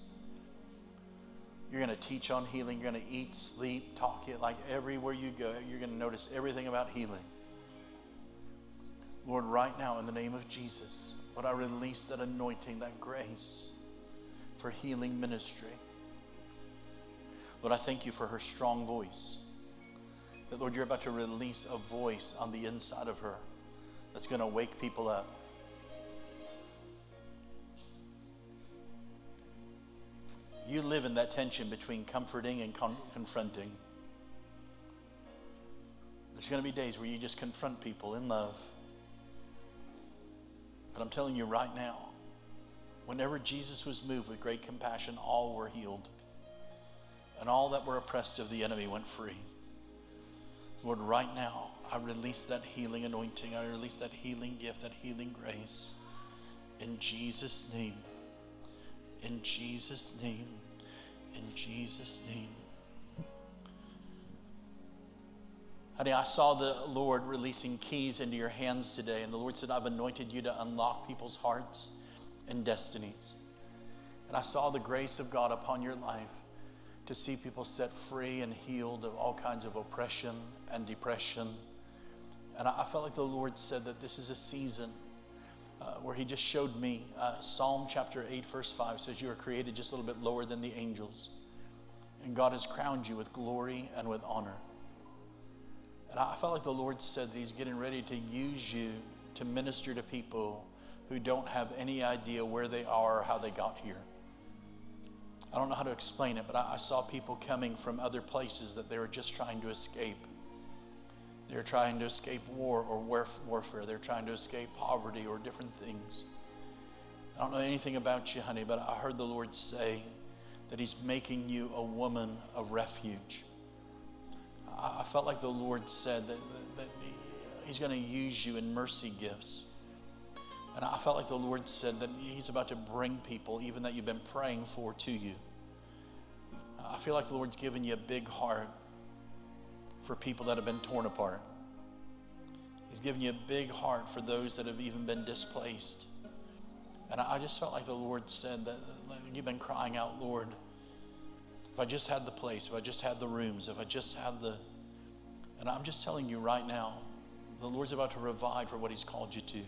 S6: You're going to teach on healing. You're going to eat, sleep, talk it. Like everywhere you go, you're going to notice everything about healing. Lord, right now, in the name of Jesus, Lord, I release that anointing, that grace for healing ministry. Lord, I thank you for her strong voice. That, Lord, you're about to release a voice on the inside of her that's going to wake people up. You live in that tension between comforting and con- confronting. There's going to be days where you just confront people in love. But I'm telling you right now, whenever Jesus was moved with great compassion, all were healed. And all that were oppressed of the enemy went free. Lord, right now, I release that healing anointing. I release that healing gift, that healing grace. In Jesus' name. In Jesus' name. In Jesus' name. Honey, I saw the Lord releasing keys into your hands today, and the Lord said, I've anointed you to unlock people's hearts and destinies. And I saw the grace of God upon your life to see people set free and healed of all kinds of oppression and depression. And I, I felt like the Lord said that this is a season uh, where He just showed me uh, Psalm chapter 8, verse 5 says, You are created just a little bit lower than the angels, and God has crowned you with glory and with honor. And I felt like the Lord said that He's getting ready to use you to minister to people who don't have any idea where they are or how they got here. I don't know how to explain it, but I, I saw people coming from other places that they were just trying to escape. They're trying to escape war or warf- warfare. They're trying to escape poverty or different things. I don't know anything about you, honey, but I heard the Lord say that He's making you a woman of refuge. I, I felt like the Lord said that, that, that He's going to use you in mercy gifts. And I felt like the Lord said that He's about to bring people, even that you've been praying for, to you. I feel like the Lord's given you a big heart for people that have been torn apart. He's given you a big heart for those that have even been displaced. And I just felt like the Lord said that you've been crying out, Lord, if I just had the place, if I just had the rooms, if I just had the. And I'm just telling you right now, the Lord's about to revive for what He's called you to.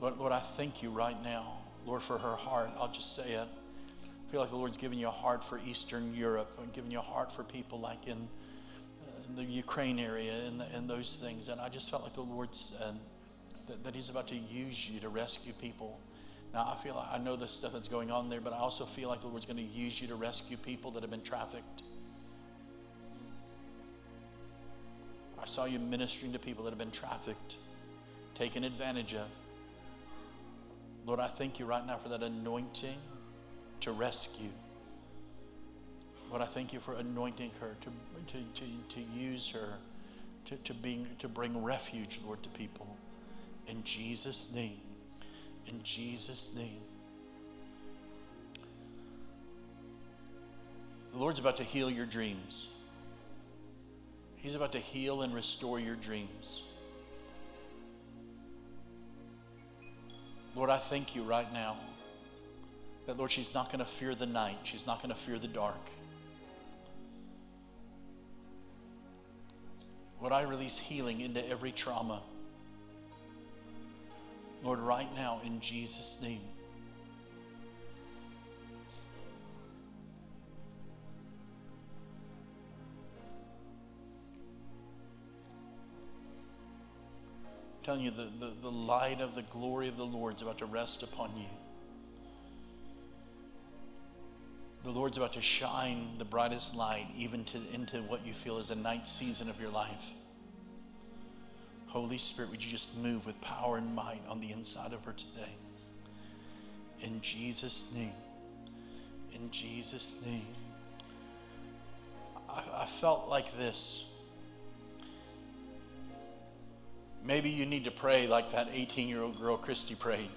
S6: Lord, Lord, I thank you right now, Lord, for her heart. I'll just say it. I feel like the Lord's given you a heart for Eastern Europe and giving you a heart for people like in, uh, in the Ukraine area and, and those things. And I just felt like the Lord said that, that He's about to use you to rescue people. Now, I feel like I know the stuff that's going on there, but I also feel like the Lord's going to use you to rescue people that have been trafficked. I saw you ministering to people that have been trafficked, taken advantage of. Lord, I thank you right now for that anointing to rescue. Lord, I thank you for anointing her, to, to, to, to use her, to, to, being, to bring refuge, Lord, to people. In Jesus' name. In Jesus' name. The Lord's about to heal your dreams. He's about to heal and restore your dreams. Lord, I thank you right now that, Lord, she's not going to fear the night. She's not going to fear the dark. Lord, I release healing into every trauma. Lord, right now, in Jesus' name. Telling you, the, the, the light of the glory of the Lord is about to rest upon you. The Lord's about to shine the brightest light even to, into what you feel is a night season of your life. Holy Spirit, would you just move with power and might on the inside of her today? In Jesus' name. In Jesus' name. I, I felt like this. Maybe you need to pray like that 18 year old girl Christy prayed.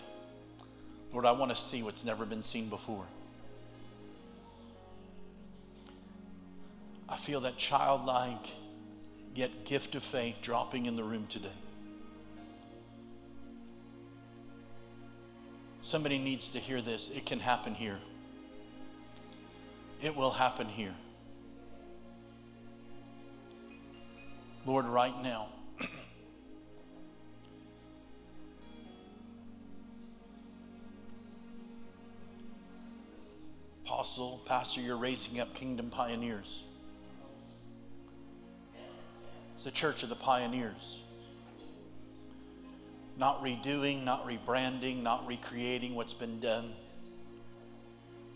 S6: Lord, I want to see what's never been seen before. I feel that childlike yet gift of faith dropping in the room today. Somebody needs to hear this. It can happen here. It will happen here. Lord, right now. Apostle, Pastor, you're raising up kingdom pioneers. It's the church of the pioneers. Not redoing, not rebranding, not recreating what's been done,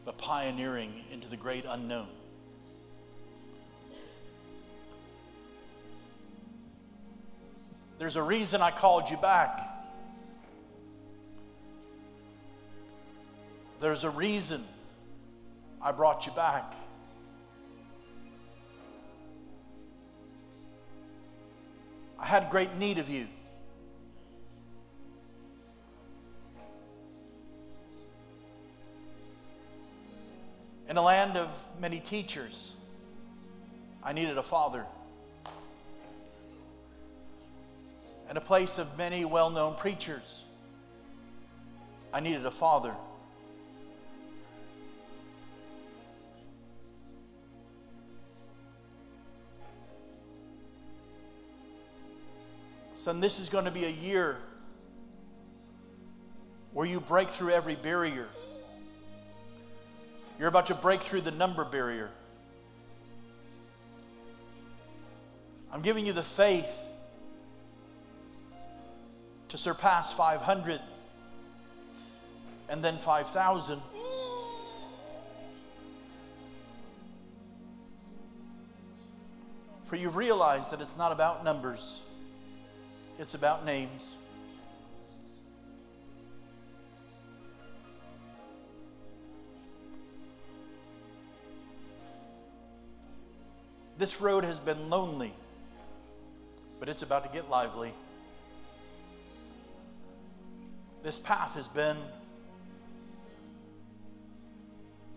S6: but pioneering into the great unknown. There's a reason I called you back. There's a reason I brought you back. I had great need of you. In a land of many teachers, I needed a father. In a place of many well known preachers, I needed a father. Son, this is going to be a year where you break through every barrier. You're about to break through the number barrier. I'm giving you the faith to surpass 500 and then 5,000. For you've realized that it's not about numbers, it's about names. This road has been lonely, but it's about to get lively. This path has been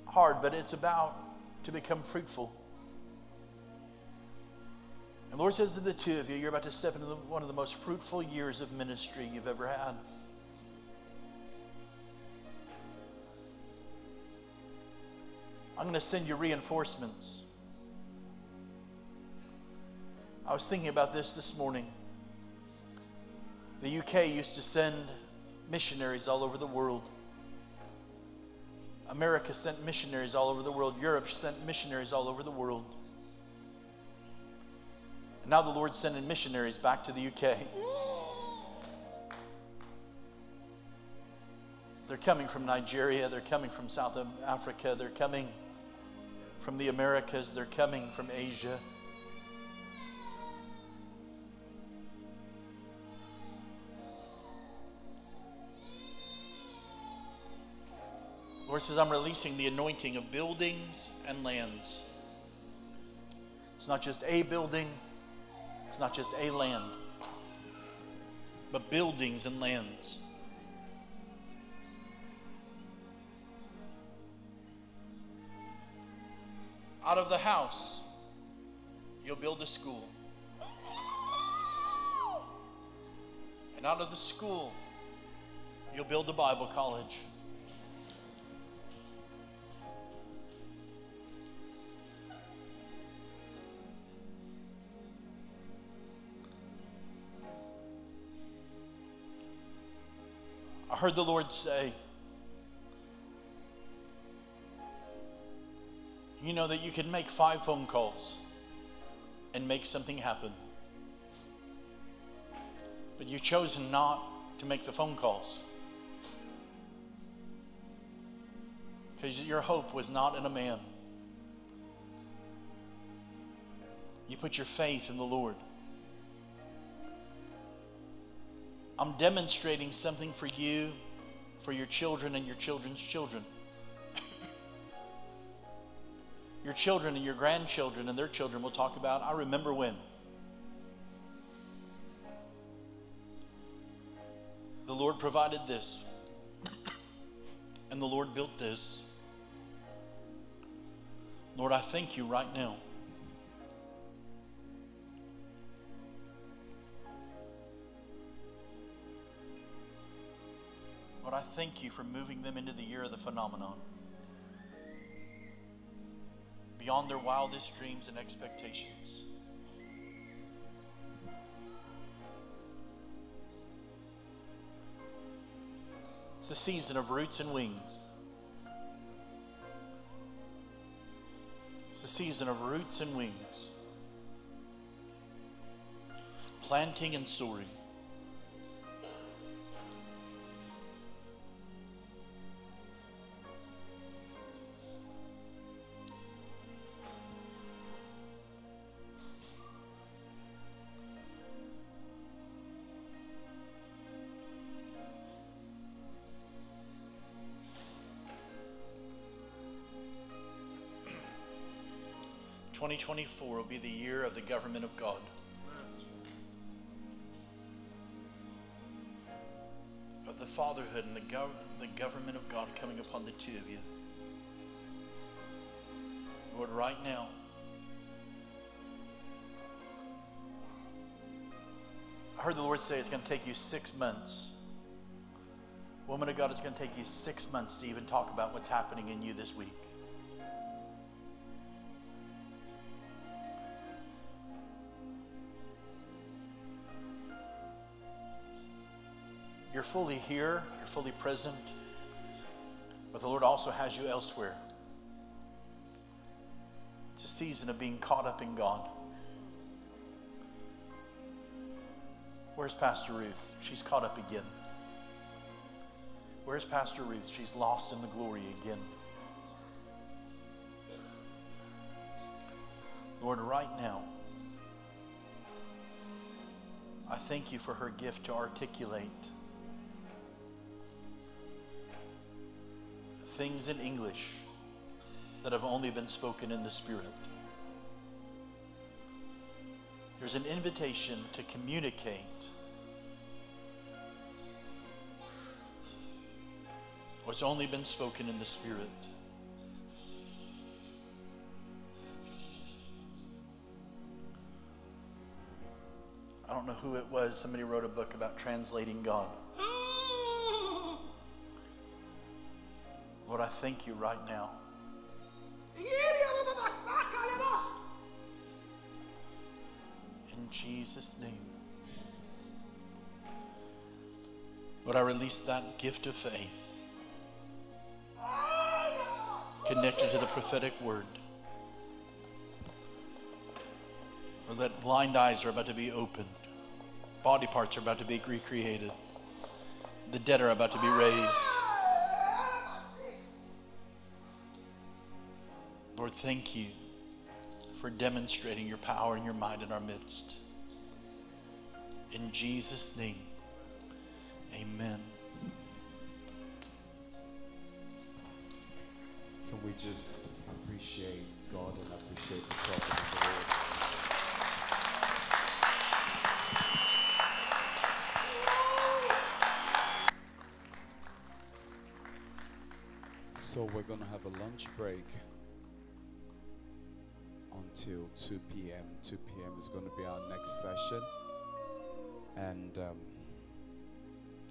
S6: hard, but it's about to become fruitful. And the Lord says to the two of you, you're about to step into the, one of the most fruitful years of ministry you've ever had. I'm going to send you reinforcements. I was thinking about this this morning. The UK used to send missionaries all over the world. America sent missionaries all over the world. Europe sent missionaries all over the world. Now the Lord's sending missionaries back to the UK. They're coming from Nigeria, they're coming from South Africa, they're coming from the Americas, they're coming from Asia. Lord says, I'm releasing the anointing of buildings and lands. It's not just a building, it's not just a land, but buildings and lands. Out of the house, you'll build a school. And out of the school, you'll build a Bible college. Heard the Lord say, you know that you can make five phone calls and make something happen. But you've chosen not to make the phone calls. Because your hope was not in a man. You put your faith in the Lord. I'm demonstrating something for you, for your children, and your children's children. your children and your grandchildren and their children will talk about, I remember when. The Lord provided this, and the Lord built this. Lord, I thank you right now. Lord, I thank you for moving them into the year of the phenomenon. Beyond their wildest dreams and expectations. It's a season of roots and wings. It's a season of roots and wings. Planting and soaring. Twenty twenty four will be the year of the government of God. Of the fatherhood and the, gov- the government of God coming upon the two of you. Lord, right now, I heard the Lord say it's going to take you six months. Woman of God, it's going to take you six months to even talk about what's happening in you this week. You're fully here, you're fully present, but the Lord also has you elsewhere. It's a season of being caught up in God. Where's Pastor Ruth? She's caught up again. Where's Pastor Ruth? She's lost in the glory again. Lord, right now, I thank you for her gift to articulate things in English that have only been spoken in the Spirit. There's an invitation to communicate what's only been spoken in the Spirit. I don't know who it was. Somebody wrote a book about translating God. Hmm. Lord, I thank you right now. In Jesus' name. Lord, I release that gift of faith connected to the prophetic word. Or that blind eyes are about to be opened, body parts are about to be recreated, the dead are about to be raised. Lord, thank you for demonstrating your power and your might in our midst. In Jesus' name, amen.
S5: Can we just appreciate God and appreciate the prophet of the Lord? So we're going to have a lunch break until 2 p.m. 2 p.m. is going to be our next session. And um,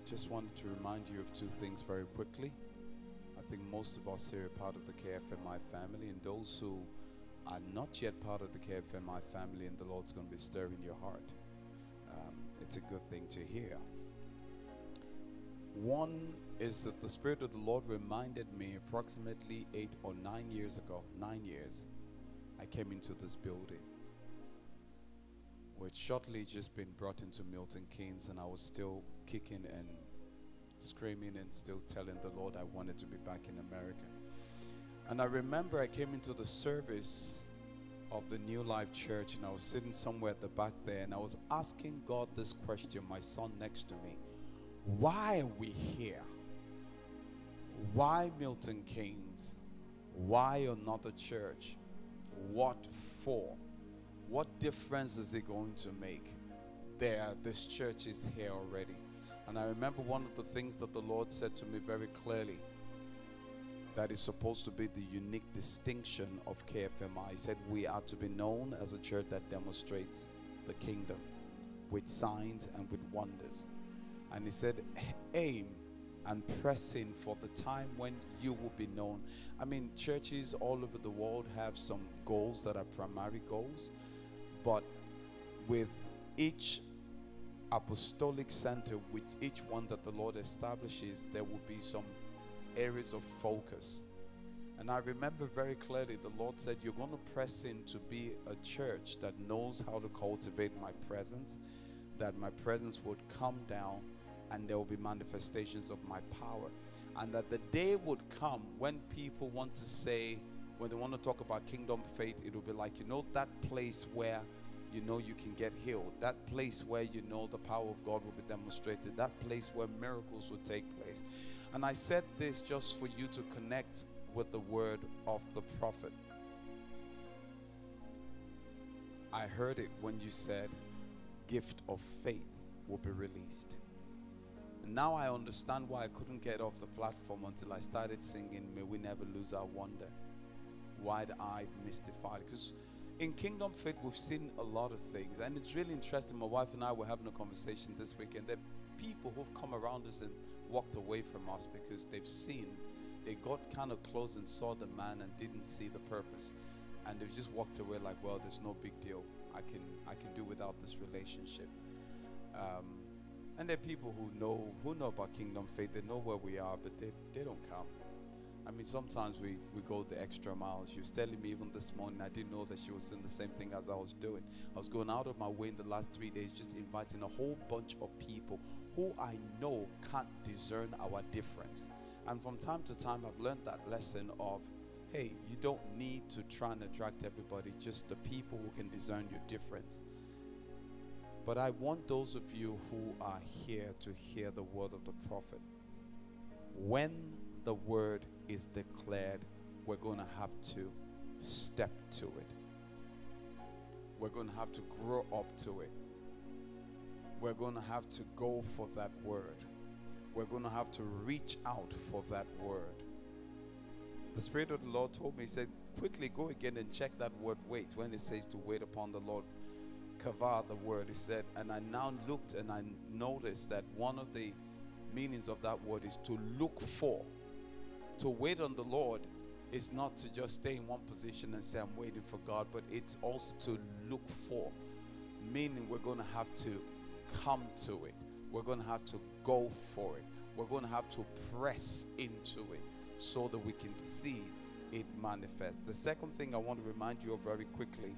S5: just wanted to remind you of two things very quickly. I think most of us here are part of the KFMI family, and those who are not yet part of the KFMI family, and the Lord's going to be stirring your heart. Um, it's a good thing to hear. One is that the Spirit of the Lord reminded me approximately eight or nine years ago, nine years, I came into this building We'd shortly just been brought into Milton Keynes, and I was still kicking and screaming and still telling the Lord I wanted to be back in America. And I remember I came into the service of the New Life Church, and I was sitting somewhere at the back there, and I was asking God this question, my son next to me Why are we here? Why Milton Keynes? Why another church? What for? What difference is it going to make? There, this church is here already. And I remember one of the things that the Lord said to me very clearly that is supposed to be the unique distinction of KFMI. He said, We are to be known as a church that demonstrates the kingdom with signs and with wonders. And he said, Aim and pressing for the time when you will be known. I mean, churches all over the world have some goals that are primary goals, but with each apostolic center, with each one that the Lord establishes, there will be some areas of focus. And I remember very clearly the Lord said, You're going to press in to be a church that knows how to cultivate my presence, that my presence would come down and there will be manifestations of my power. And that the day would come when people want to say, when they want to talk about kingdom faith, it will be like, you know, that place where you know you can get healed, that place where you know the power of God will be demonstrated, that place where miracles will take place. And I said this just for you to connect with the word of the prophet. I heard it when you said, gift of faith will be released. Now I understand why I couldn't get off the platform until I started singing, May We Never Lose Our Wonder. Wide eyed, mystified. Because in Kingdom Faith, we've seen a lot of things. And it's really interesting. My wife and I were having a conversation this weekend. There are people who've come around us and walked away from us because they've seen, they got kind of close and saw the man and didn't see the purpose. And they've just walked away like, well, there's no big deal. I can, I can do without this relationship. Um, and there are people who know who know about kingdom faith. They know where we are, but they, they don't come. I mean, sometimes we, we go the extra mile. She was telling me even this morning, I didn't know that she was doing the same thing as I was doing. I was going out of my way in the last three days, just inviting a whole bunch of people who I know can't discern our difference. And from time to time, I've learned that lesson of, hey, you don't need to try and attract everybody, just the people who can discern your difference. But I want those of you who are here to hear the word of the prophet. When the word is declared, we're going to have to step to it. We're going to have to grow up to it. We're going to have to go for that word. We're going to have to reach out for that word. The Spirit of the Lord told me, He said, quickly go again and check that word wait when it says to wait upon the Lord kavah the word he said and i now looked and i noticed that one of the meanings of that word is to look for. To wait on the lord is not to just stay in one position and say i'm waiting for god but it's also to look for meaning we're going to have to come to it. We're going to have to go for it. We're going to have to press into it so that we can see it manifest. The second thing i want to remind you of very quickly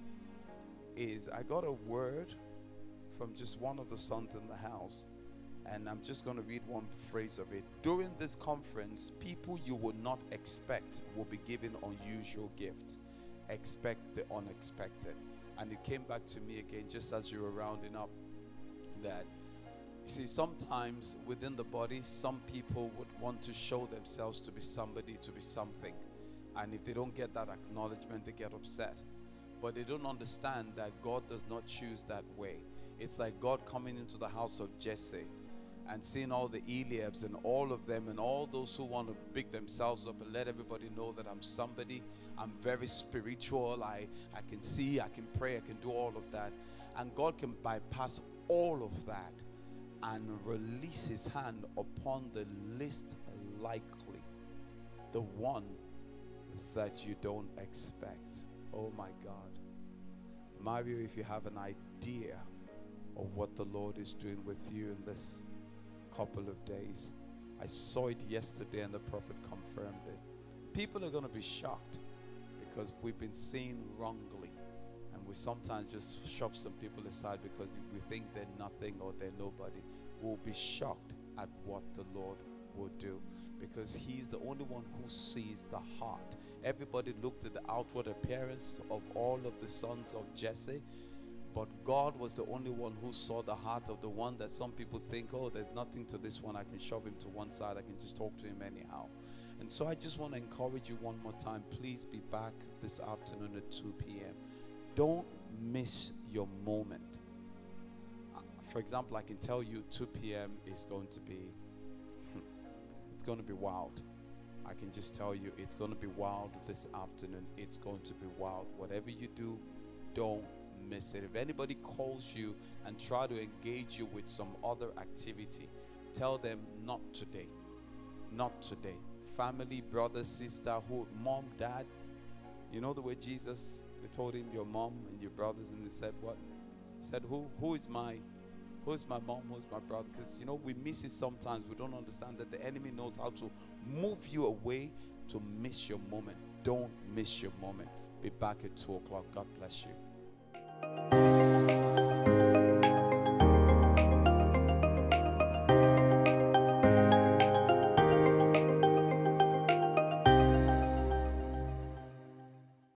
S5: is I got a word from just one of the sons in the house, and I'm just going to read one phrase of it. During this conference, people you would not expect will be given unusual gifts. Expect the unexpected. And it came back to me again, just as you were rounding up, that you see, sometimes within the body, some people would want to show themselves to be somebody, to be something. And if they don't get that acknowledgement, they get upset but they don't understand that God does not choose that way. It's like God coming into the house of Jesse and seeing all the Eliabs and all of them and all those who want to pick themselves up and let everybody know that I'm somebody. I'm very spiritual. I, I can see, I can pray, I can do all of that. And God can bypass all of that and release his hand upon the least likely, the one that you don't expect. Oh my God. Mario, if you have an idea of what the Lord is doing with you in this couple of days, I saw it yesterday and the prophet confirmed it. People are going to be shocked because we've been seen wrongly and we sometimes just shove some people aside because we think they're nothing or they're nobody. We'll be shocked at what the Lord will do because He's the only one who sees the heart. Everybody looked at the outward appearance of all of the sons of Jesse, but God was the only one who saw the heart of the one that some people think, oh, there's nothing to this one. I can shove him to one side. I can just talk to him anyhow. And so I just want to encourage you one more time. Please be back this afternoon at 2 p.m. Don't miss your moment. For example, I can tell you 2 p.m. is going to be hmm, it's going to be wild. I can just tell you it's going to be wild this afternoon. It's going to be wild. Whatever you do, don't miss it. If anybody calls you and try to engage you with some other activity, tell them not today. Not today. Family, brother, sister, who mom, dad. You know the way Jesus they told him your mom and your brothers and they said what? Said who who is my who's my mom, who's my brother? Because you know we miss it sometimes. We don't understand that the enemy knows how to move you away to miss your moment. Don't miss your moment. Be back at two o'clock. God bless you.